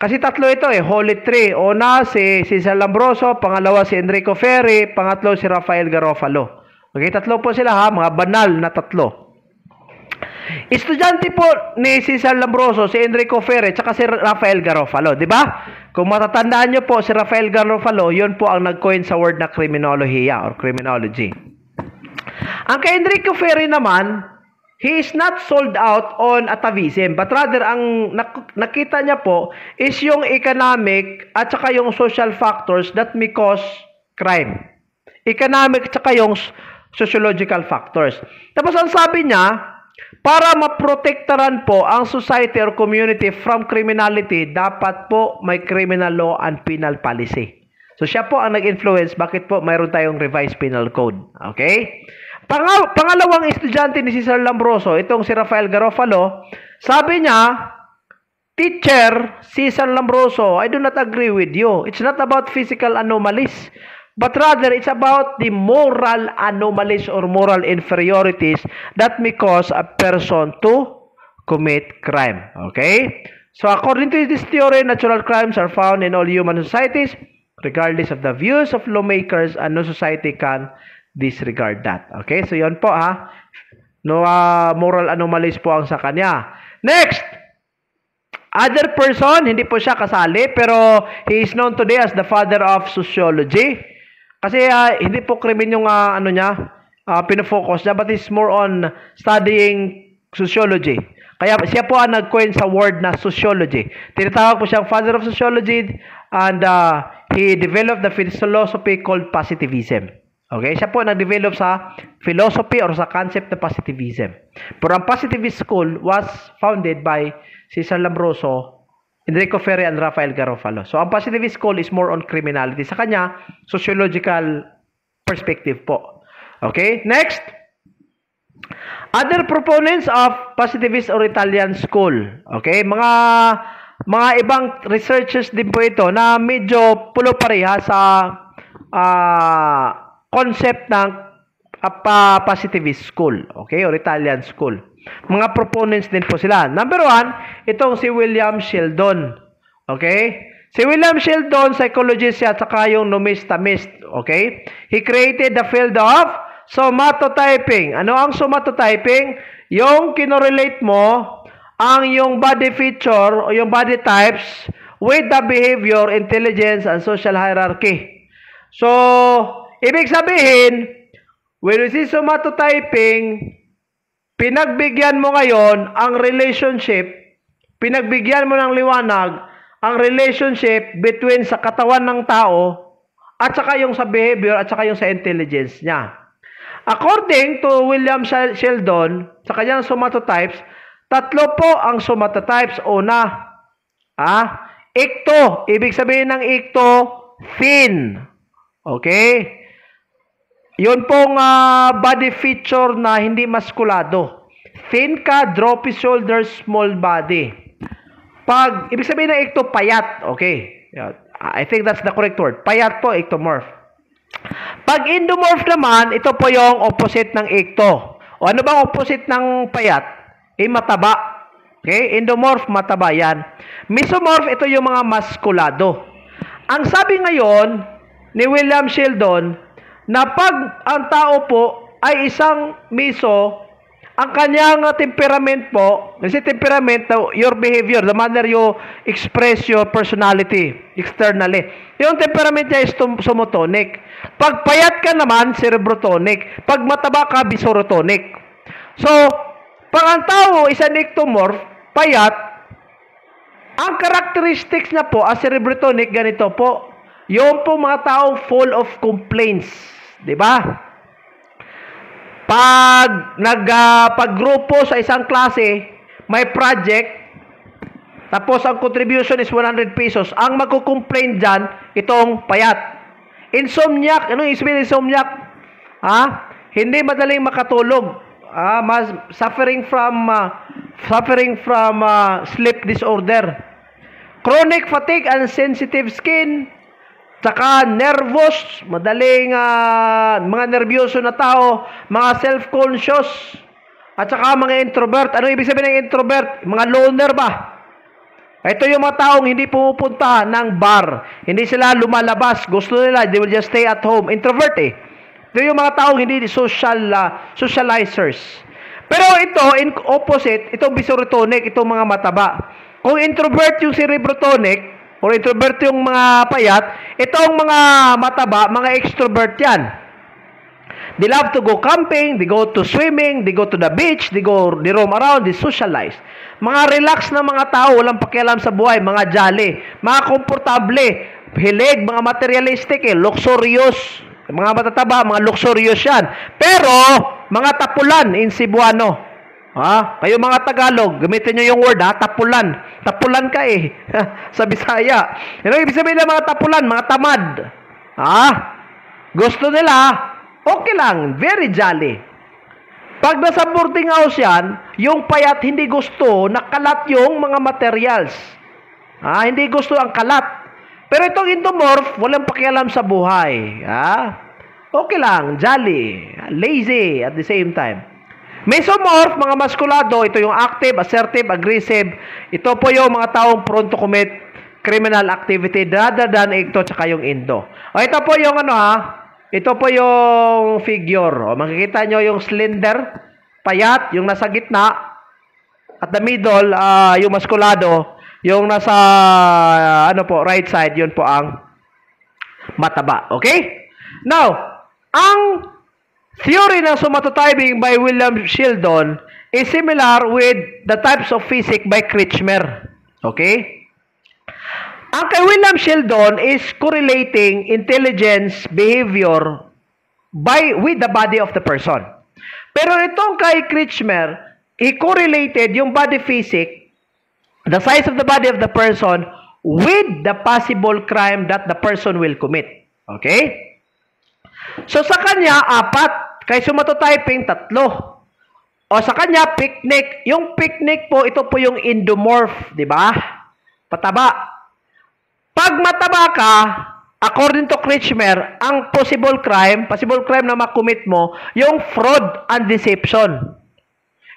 kasi tatlo ito eh, Holy Three. Una si Cesar Lambroso, pangalawa si Enrico Ferri, pangatlo si Rafael Garofalo. Okay, tatlo po sila ha, mga banal na tatlo. Estudyante po ni Cesar Lambroso, si Enrico Ferre, tsaka si Rafael Garofalo, di ba? Kung matatandaan nyo po, si Rafael Garofalo, yun po ang nag-coin sa word na criminolohiya or criminology. Ang kay Enrico Ferre naman, he is not sold out on atavism, but rather ang nakita niya po is yung economic at saka yung social factors that may cause crime. Economic at saka yung sociological factors. Tapos ang sabi niya, para maprotektaran po ang society or community from criminality, dapat po may criminal law and penal policy. So siya po ang nag-influence bakit po mayroon tayong revised penal code. Okay? Pangal pangalawang estudyante ni Cesar Lambroso, itong si Rafael Garofalo, sabi niya, Teacher, Cesar Lambroso, I do not agree with you. It's not about physical anomalies. But rather, it's about the moral anomalies or moral inferiorities that may cause a person to commit crime. Okay? So according to this theory, natural crimes are found in all human societies regardless of the views of lawmakers and no society can disregard that. Okay? So yon po ha. No uh, moral anomalies po ang sa kanya. Next! Other person, hindi po siya kasali, pero he is known today as the father of sociology. Kasi uh, hindi po krimen yung uh, ano niya, uh, pinofocus niya, but it's more on studying sociology. Kaya siya po ang nag-coin sa word na sociology. Tinatawag po siyang father of sociology and uh, he developed the philosophy called positivism. Okay? Siya po nag-develop sa philosophy or sa concept ng positivism. Pero ang positivist school was founded by Cesar Lambroso Enrico Ferre and Rafael Garofalo. So, ang positivist school is more on criminality. Sa kanya, sociological perspective po. Okay? Next. Other proponents of positivist or Italian school. Okay? Mga mga ibang researchers din po ito na medyo pulo pareha sa uh, concept ng uh, positivist school. Okay? Or Italian school. Mga proponents din po sila. Number one, itong si William Sheldon. Okay? Si William Sheldon, psychologist siya, at saka yung nomistamist. Okay? He created the field of somatotyping. Ano ang somatotyping? Yung kinorelate mo ang yung body feature o yung body types with the behavior, intelligence, and social hierarchy. So, ibig sabihin, when we see somatotyping, pinagbigyan mo ngayon ang relationship, pinagbigyan mo ng liwanag, ang relationship between sa katawan ng tao at saka yung sa behavior at saka yung sa intelligence niya. According to William Sheldon, sa kanyang somatotypes, tatlo po ang somatotypes. Una, ah, icto. Ibig sabihin ng icto, thin. Okay? Yun pong uh, body feature na hindi maskulado. Thin ka, droopy shoulders, small body. Pag, ibig sabihin ng ecto, payat. Okay. I think that's the correct word. Payat po, ectomorph. Pag endomorph naman, ito po yung opposite ng ecto. O ano bang opposite ng payat? Eh, mataba. Okay? Endomorph, mataba yan. Mesomorph, ito yung mga maskulado. Ang sabi ngayon ni William Sheldon, na pag ang tao po ay isang miso, ang kanyang temperament po, kasi temperament, uh, your behavior, the manner you express your personality externally. Yung temperament niya is somotonic. Pag payat ka naman, cerebrotonic. Pag mataba ka, bisorotonic. So, pag ang tao is an ectomorph, payat, ang characteristics niya po, as cerebrotonic, ganito po. Yung po mga taong full of complaints. Di ba? Pag nagpaggrupo uh, sa isang klase, may project, tapos ang contribution is 100 pesos, ang magko-complain dyan, itong payat. Insomniac, ano yung sabihin insomniac? Ha? Hindi madaling makatulog. Ah, mas suffering from uh, suffering from uh, sleep disorder. Chronic fatigue and sensitive skin, Tsaka nervous, madaling uh, mga nervyoso na tao, mga self-conscious, at saka mga introvert. Ano ibig sabihin ng introvert? Mga loner ba? Ito yung mga taong hindi pumupunta ng bar. Hindi sila lumalabas. Gusto nila, they will just stay at home. Introvert eh. Ito yung mga taong hindi social, uh, socializers. Pero ito, in opposite, itong bisorotonic, itong mga mataba. Kung introvert yung cerebrotonic, or introvert yung mga payat, itong mga mataba, mga extrovert yan. They love to go camping, they go to swimming, they go to the beach, they go, they roam around, they socialize. Mga relax na mga tao, walang pakialam sa buhay, mga jolly, mga komportable, hilig, mga materialistic, eh, luxurious, mga matataba, mga luxurious yan. Pero, mga tapulan in Cebuano, Ha? Kayo mga Tagalog, gamitin nyo yung word ha, tapulan. Tapulan ka eh. sa Bisaya. Ano ibig sabihin ng mga tapulan? Mga tamad. Ha? Gusto nila, okay lang. Very jolly. Pag nasa boarding house yan, yung payat hindi gusto, nakalat yung mga materials. Ha? Hindi gusto ang kalat. Pero itong endomorph, walang pakialam sa buhay. Ha? Okay lang, jolly, lazy at the same time. Mesomorph, mga maskulado, ito yung active, assertive, aggressive. Ito po yung mga taong prone to commit criminal activity rather than ito tsaka yung indo. O ito po yung ano ha, ito po yung figure. O, makikita nyo yung slender, payat, yung nasa gitna, at the middle, uh, yung maskulado, yung nasa, uh, ano po, right side, yun po ang mataba. Okay? Now, ang Theory ng somatotyping by William Sheldon is similar with the types of physics by Kretschmer. Okay? Ang kay William Sheldon is correlating intelligence, behavior by with the body of the person. Pero itong kay Kretschmer, he correlated yung body physics, the size of the body of the person with the possible crime that the person will commit. Okay? So sa kanya, apat Kay somatotyping, tatlo. O sa kanya, picnic. Yung picnic po, ito po yung endomorph, di ba? Pataba. Pag mataba ka, according to Kretschmer, ang possible crime, possible crime na makumit mo, yung fraud and deception.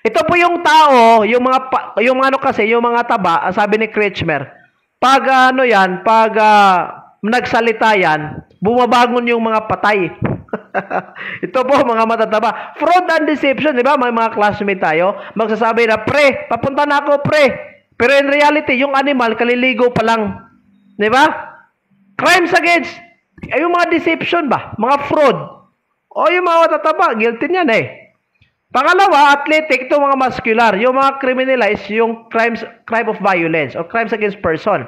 Ito po yung tao, yung mga yung ano kasi, yung mga taba, sabi ni Kretschmer, pag ano yan, pag uh, nagsalita yan, bumabangon yung mga patay. Ito po mga matataba. Fraud and deception, di ba? May mga classmate tayo, magsasabi na, pre, papunta na ako, pre. Pero in reality, yung animal, kaliligo pa lang. Di ba? Crimes against, ay yung mga deception ba? Mga fraud. O yung mga matataba, guilty niyan eh. Pangalawa, athletic, ito mga muscular. Yung mga criminalize, yung crimes, crime of violence or crimes against person.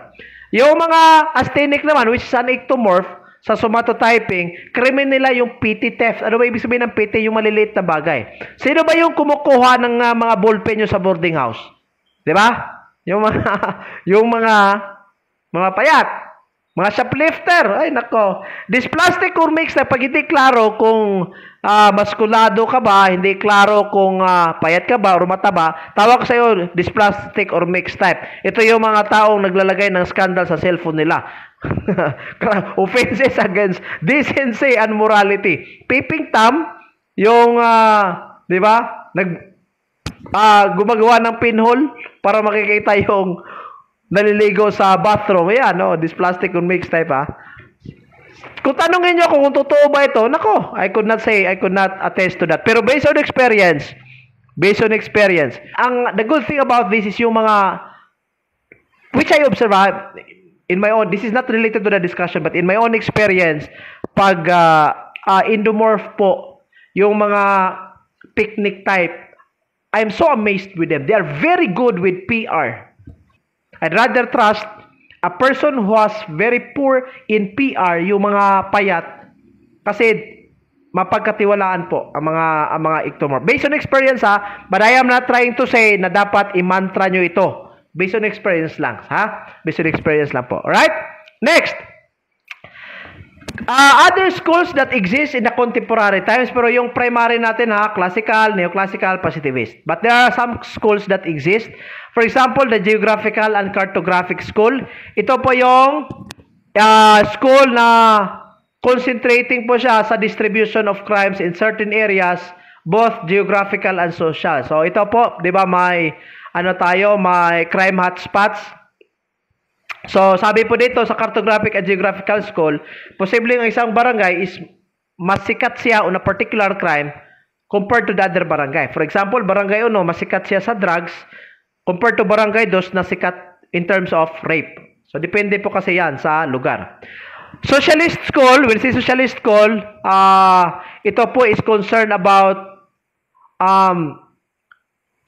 Yung mga asthenic naman, which is an ectomorph, sa somatotyping, krimen nila yung PT theft. Ano ba ibig sabihin ng PT? Yung maliliit na bagay. Sino ba yung kumukuha ng uh, mga ballpen nyo sa boarding house? Di ba? Yung mga, yung mga, mga payat. Mga shoplifter. Ay, nako. Dysplastic or mixed na pag hindi klaro kung uh, maskulado ka ba, hindi klaro kung uh, payat ka ba or mataba, tawag ko sa iyo dysplastic or mixed type. Ito yung mga taong naglalagay ng scandal sa cellphone nila. Offenses against decency and morality. Peeping Tom, yung, uh, di ba, nag, uh, gumagawa ng pinhole para makikita yung naliligo sa bathroom. Ayan, no, this plastic on mix type, ha. Kung tanongin nyo kung totoo ba ito, nako, I could not say, I could not attest to that. Pero based on experience, based on experience, ang, the good thing about this is yung mga, which I observe, in my own, this is not related to the discussion, but in my own experience, pag uh, uh, endomorph po, yung mga picnic type, I'm so amazed with them. They are very good with PR. I'd rather trust a person who was very poor in PR, yung mga payat, kasi mapagkatiwalaan po ang mga ang mga ectomorph. Based on experience ha, but I am not trying to say na dapat i-mantra nyo ito. Based on experience lang, ha? Based on experience lang po. Alright? Next. Uh, other schools that exist in the contemporary times, pero yung primary natin ha, classical, neoclassical, positivist. But there are some schools that exist. For example, the Geographical and Cartographic School. Ito po yung uh, school na concentrating po siya sa distribution of crimes in certain areas, both geographical and social. So ito po, 'di ba, may ano tayo, may crime hotspots. So, sabi po dito sa Cartographic and Geographical School, posibleng ang isang barangay is mas sikat siya on a particular crime compared to the other barangay. For example, barangay 1, masikat siya sa drugs compared to barangay 2 na sikat in terms of rape. So, depende po kasi yan sa lugar. Socialist school, when say socialist school, uh, ito po is concerned about um,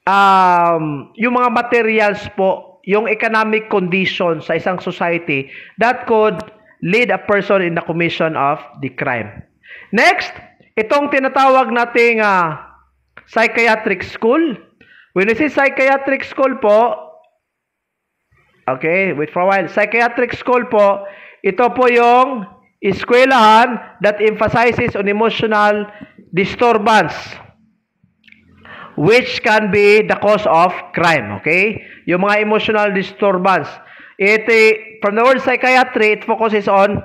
um, yung mga materials po, yung economic conditions sa isang society that could lead a person in the commission of the crime. Next, itong tinatawag nating uh, psychiatric school. When we say psychiatric school po, okay, wait for a while. Psychiatric school po, ito po yung eskwelahan that emphasizes on emotional disturbance which can be the cause of crime. Okay? Yung mga emotional disturbance. It, from the word psychiatry, it focuses on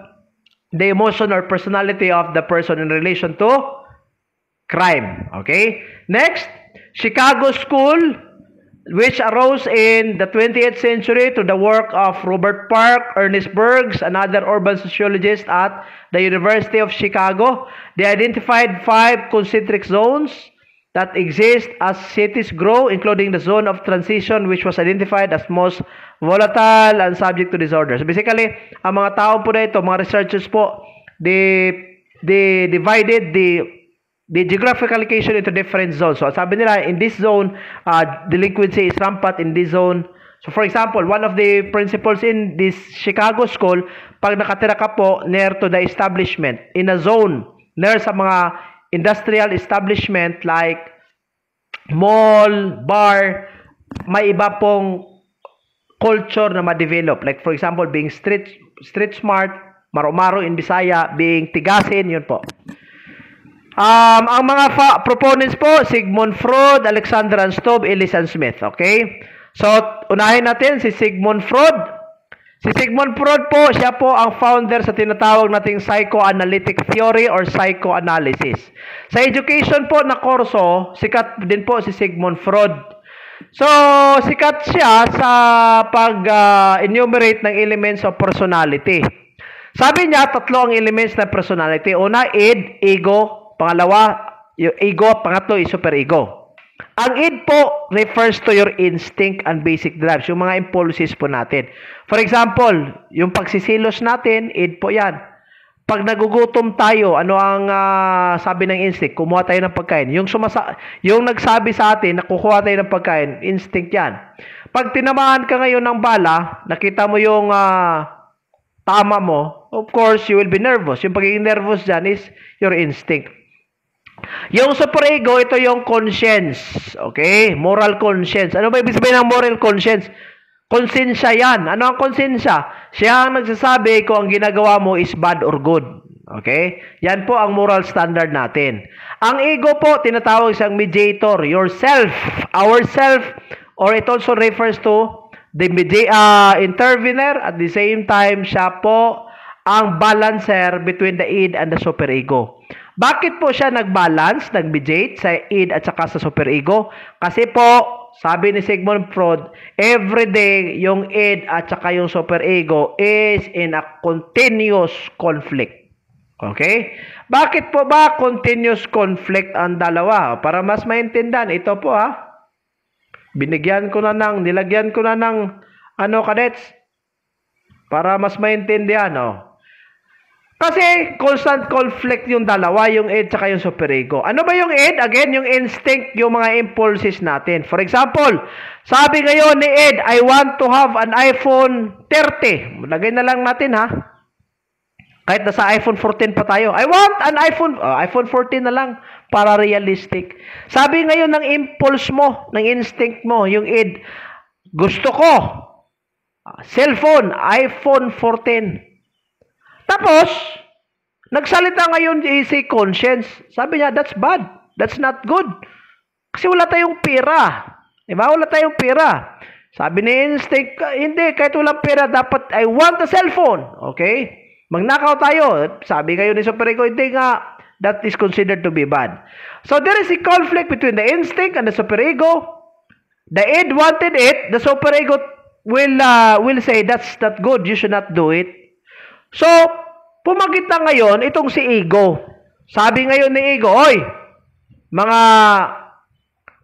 the emotion or personality of the person in relation to crime. Okay? Next, Chicago School, which arose in the 20th century to the work of Robert Park, Ernest Bergs, and other urban sociologists at the University of Chicago. They identified five concentric zones that exist as cities grow, including the zone of transition which was identified as most volatile and subject to disorders. Basically, ang mga tao po na ito, mga researchers po, they, they divided the the geographical location into different zones. So, sabi nila, in this zone, uh, delinquency is rampant in this zone. So, for example, one of the principles in this Chicago school, pag nakatira ka po near to the establishment, in a zone, near sa mga industrial establishment like mall, bar, may iba pong culture na ma-develop. Like for example, being street street smart, maro-maro in Bisaya, being tigasin, yun po. Um, ang mga fa- proponents po, Sigmund Freud, Alexander Anstob, Elisan Smith. Okay? So, unahin natin si Sigmund Freud. Si Sigmund Freud po, siya po ang founder sa tinatawag nating psychoanalytic theory or psychoanalysis. Sa education po na kurso, sikat din po si Sigmund Freud. So, sikat siya sa pag-enumerate uh, ng elements of personality. Sabi niya, tatlo ang elements ng personality. Una, id, ego. Pangalawa, yung ego. Pangatlo, is superego. Ang id po refers to your instinct and basic drives, yung mga impulses po natin. For example, yung pagsisilos natin, id po yan. Pag nagugutom tayo, ano ang ah, sabi ng instinct? Kumuha tayo ng pagkain. Yung, sumasa yung nagsabi sa atin na kukuha tayo ng pagkain, instinct yan. Pag tinamaan ka ngayon ng bala, nakita mo yung ah, tama mo, of course, you will be nervous. Yung pagiging nervous dyan is your instinct. Yung superego, ito yung conscience. Okay? Moral conscience. Ano ba ibig sabihin ng moral conscience? Konsensya yan. Ano ang konsensya? Siya ang nagsasabi kung ang ginagawa mo is bad or good. Okay? Yan po ang moral standard natin. Ang ego po, tinatawag siyang mediator. Yourself. Ourself. Or it also refers to the medi- uh, intervener. At the same time, siya po ang balancer between the id and the superego. Bakit po siya nag-balance, nag-mediate sa id at saka sa superego? Kasi po, sabi ni Sigmund Freud, every day yung id at saka yung superego is in a continuous conflict. Okay? Bakit po ba continuous conflict ang dalawa? Para mas maintindihan, ito po ha. Binigyan ko na ng, nilagyan ko na ng, ano kadets? Para mas maintindihan, oh. Kasi constant conflict yung dalawa, yung id tsaka yung superego. Ano ba yung id? Again, yung instinct, yung mga impulses natin. For example, sabi ngayon ni id, I want to have an iPhone 30. Lagay na lang natin ha. Kahit nasa iPhone 14 pa tayo. I want an iPhone, uh, iPhone 14 na lang para realistic. Sabi ngayon ng impulse mo, ng instinct mo, yung id, gusto ko, uh, cellphone, iPhone 14. Tapos, nagsalita ngayon si conscience. Sabi niya, that's bad. That's not good. Kasi wala tayong pera. Diba? Wala tayong pera. Sabi ni instinct, hindi, kahit walang pera, dapat, I want a cellphone. Okay? Magnakaw tayo. Sabi ngayon ni Superego, hindi nga, that is considered to be bad. So, there is a conflict between the instinct and the superego. The id wanted it. The superego will, uh, will say, that's not good. You should not do it. So, pumagit na ngayon itong si Ego. Sabi ngayon ni Ego, Oy, mga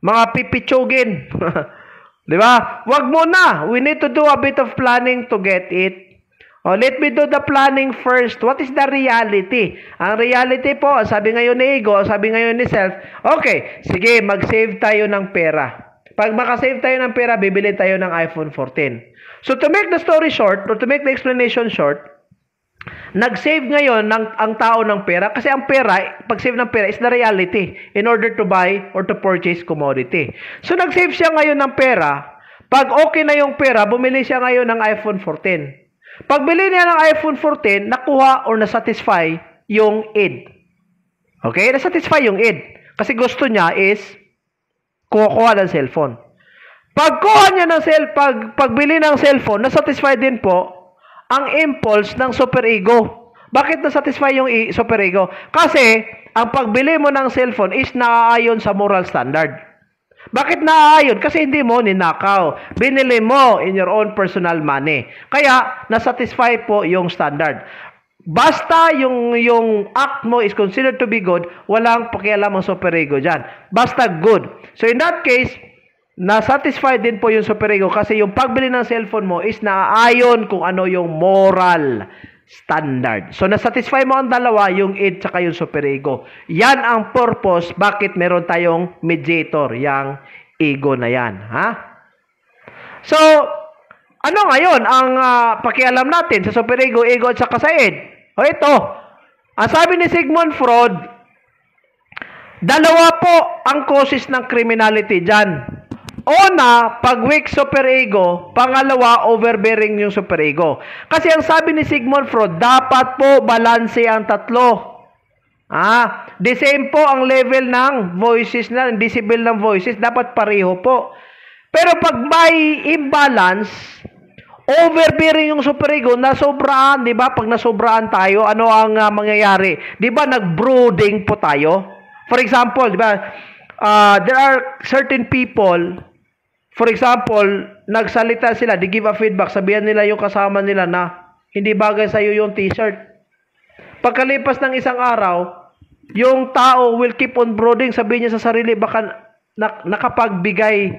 mga pipitsugin. 'Di ba? Wag mo na. We need to do a bit of planning to get it. Oh, let me do the planning first. What is the reality? Ang reality po, sabi ngayon ni Ego, sabi ngayon ni Self, okay, sige, mag-save tayo ng pera. Pag makasave tayo ng pera, bibili tayo ng iPhone 14. So to make the story short, or to make the explanation short, Nag-save ngayon ng, ang tao ng pera kasi ang pera, pag-save ng pera is the reality in order to buy or to purchase commodity. So nag-save siya ngayon ng pera, pag okay na yung pera, bumili siya ngayon ng iPhone 14. Pag bili niya ng iPhone 14, nakuha or nasatisfy yung id. Okay? Nasatisfy yung id. Kasi gusto niya is kukuha ng cellphone. Pagkuha niya ng cell, pag, pagbili ng cellphone, nasatisfy din po ang impulse ng superego. Bakit na-satisfy yung superego? Kasi, ang pagbili mo ng cellphone is naaayon sa moral standard. Bakit naaayon? Kasi hindi mo ninakaw. Binili mo in your own personal money. Kaya, na-satisfy po yung standard. Basta yung, yung act mo is considered to be good, walang pakialam ang superego dyan. Basta good. So in that case, na-satisfy din po yung superego kasi yung pagbili ng cellphone mo is naaayon kung ano yung moral standard. So, na-satisfy mo ang dalawa, yung id tsaka yung superego. Yan ang purpose bakit meron tayong mediator, yung ego na yan. Ha? So, ano ngayon ang uh, pakialam natin sa superego, ego at saka sa id? O ito, ang sabi ni Sigmund Freud, dalawa po ang causes ng criminality dyan. Una, pag weak superego. Pangalawa, overbearing yung superego. Kasi ang sabi ni Sigmund Freud, dapat po balanse ang tatlo. Ah, the same po ang level ng voices na, decibel ng voices, dapat pareho po. Pero pag may imbalance, overbearing yung superego, nasobraan, di ba? Pag nasobraan tayo, ano ang uh, mangyayari? Di ba nag-brooding po tayo? For example, di ba, uh, there are certain people For example, nagsalita sila, they give a feedback, sabihan nila yung kasama nila na hindi bagay sa iyo yung t-shirt. Pagkalipas ng isang araw, yung tao will keep on brooding, sabihin niya sa sarili, baka nak- nakapagbigay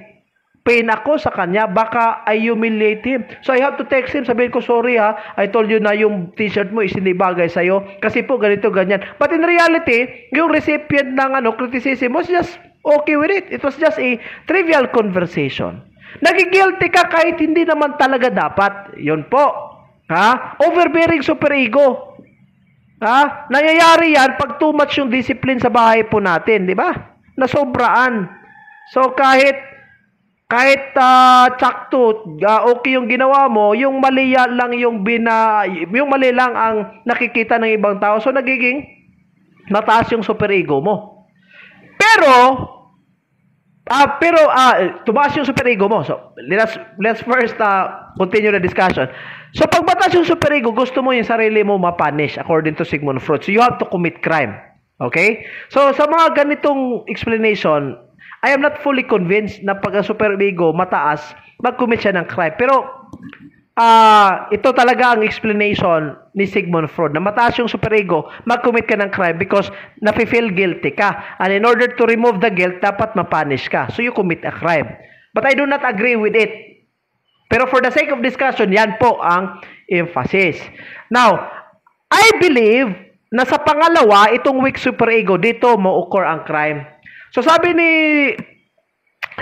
pain ako sa kanya, baka I humiliate him. So I have to text him, sabihin ko, sorry ha, I told you na yung t-shirt mo is hindi bagay sa'yo, kasi po ganito, ganyan. But in reality, yung recipient ng ano, criticism was just okay with it. It was just a trivial conversation. Nagigilty ka kahit hindi naman talaga dapat. Yun po. Ha? Overbearing superego. Ha? Nangyayari yan pag too much yung discipline sa bahay po natin, di ba? Nasobraan. So kahit kahit uh, tsakto, uh, okay yung ginawa mo, yung mali lang yung bina yung mali lang ang nakikita ng ibang tao. So nagiging mataas yung superego mo. Pero uh, pero uh, tumaas yung superego mo. So let's let's first uh, continue the discussion. So pag mataas yung superego, gusto mo yung sarili mo mapunish according to Sigmund Freud. So you have to commit crime. Okay? So sa mga ganitong explanation, I am not fully convinced na pag ang super ego mataas, mag-commit siya ng crime. Pero uh, ito talaga ang explanation ni Sigmund Freud na mataas yung super ego, mag-commit ka ng crime because nafe-feel guilty ka. And in order to remove the guilt, dapat mapunish ka. So you commit a crime. But I do not agree with it. Pero for the sake of discussion, yan po ang emphasis. Now, I believe na sa pangalawa, itong weak superego, dito mo occur ang crime. So sabi ni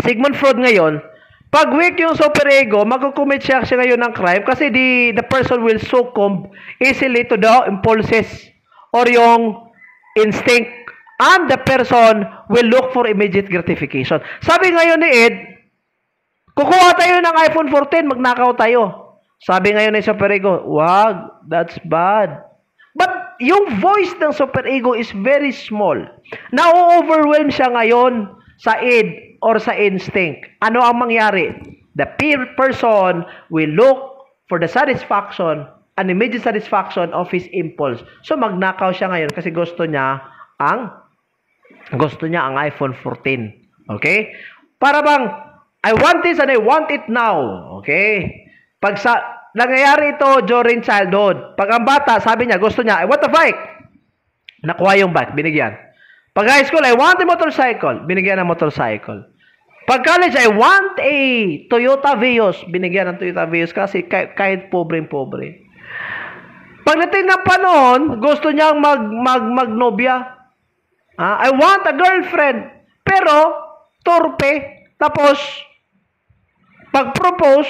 Sigmund Freud ngayon, pag weak yung superego, magkukumit siya siya ngayon ng crime kasi the, the person will succumb easily to the impulses or yung instinct and the person will look for immediate gratification. Sabi ngayon ni Ed, kukuha tayo ng iPhone 14, magnakaw tayo. Sabi ngayon ni superego, wag, that's bad. But yung voice ng superego is very small. Na-overwhelm siya ngayon sa id or sa instinct. Ano ang mangyari? The peer person will look for the satisfaction an immediate satisfaction of his impulse. So magnakaw siya ngayon kasi gusto niya ang gusto niya ang iPhone 14. Okay? Para bang I want this and I want it now. Okay? Pag sa nangyayari ito during childhood. Pag ang bata, sabi niya, gusto niya, I want a bike. Nakuha yung bike, binigyan. Pag high school, I want a motorcycle. Binigyan ng motorcycle. Pag college, I want a Toyota Vios. Binigyan ng Toyota Vios kasi kahit, kahit pobre-pobre. Pagdating ng panahon, gusto niyang mag, mag, magnobya. Ah, I want a girlfriend. Pero, torpe. Tapos, pag-propose,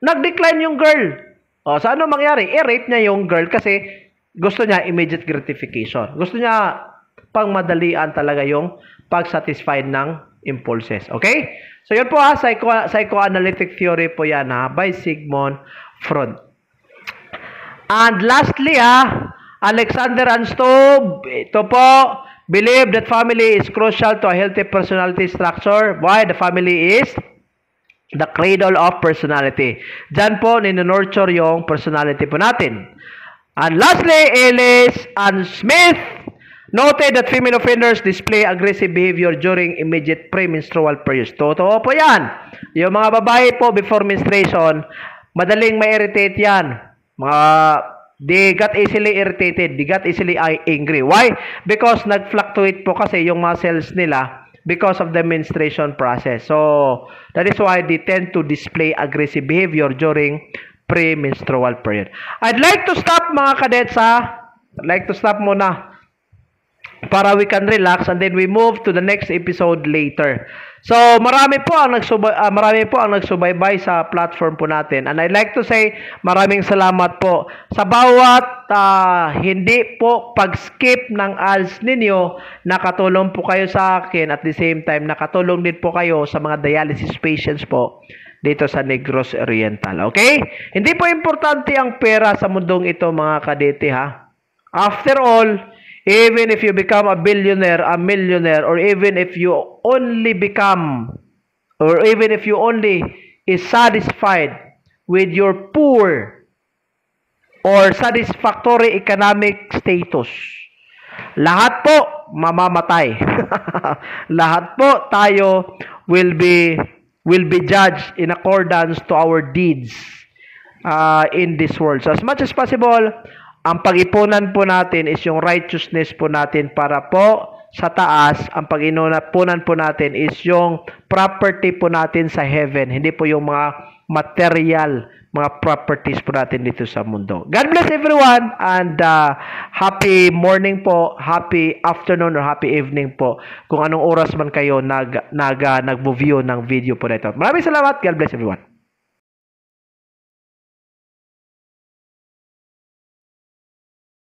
nag-decline yung girl. O, sa ano mangyari? I-rape niya yung girl kasi gusto niya immediate gratification. Gusto niya pang madalian talaga yung pag-satisfy ng impulses. Okay? So, yun po ha, psycho, psychoanalytic theory po yan ha, by Sigmund Freud. And lastly ha, Alexander Anstob, ito po, believe that family is crucial to a healthy personality structure. Why? The family is the cradle of personality. Diyan po, ninonurture yung personality po natin. And lastly, Ellis and Smith Noted that female offenders display aggressive behavior during immediate premenstrual periods. Totoo po yan. Yung mga babae po before menstruation, madaling ma-irritate yan. Mga They got easily irritated. They got easily angry. Why? Because nag-fluctuate po kasi yung muscles nila because of the menstruation process. So, that is why they tend to display aggressive behavior during premenstrual period. I'd like to stop mga kadets ha. I'd like to stop muna para we can relax and then we move to the next episode later. So, marami po ang nagsubay uh, marami po ang nagsubaybay sa platform po natin. And I'd like to say maraming salamat po sa bawat uh, hindi po pag-skip ng ads ninyo, nakatulong po kayo sa akin at the same time nakatulong din po kayo sa mga dialysis patients po dito sa Negros Oriental. Okay? Hindi po importante ang pera sa mundong ito mga kadete ha. After all, Even if you become a billionaire, a millionaire, or even if you only become, or even if you only is satisfied with your poor or satisfactory economic status, lahat po mamamatay. lahat po tayo will be will be judged in accordance to our deeds uh, in this world. So as much as possible, ang pag-ipunan po natin is yung righteousness po natin para po sa taas, ang pag-inunapunan po natin is yung property po natin sa heaven, hindi po yung mga material, mga properties po natin dito sa mundo. God bless everyone and uh, happy morning po, happy afternoon or happy evening po kung anong oras man kayo nag nag uh, nagvo-view ng video po na ito. Maraming salamat. God bless everyone.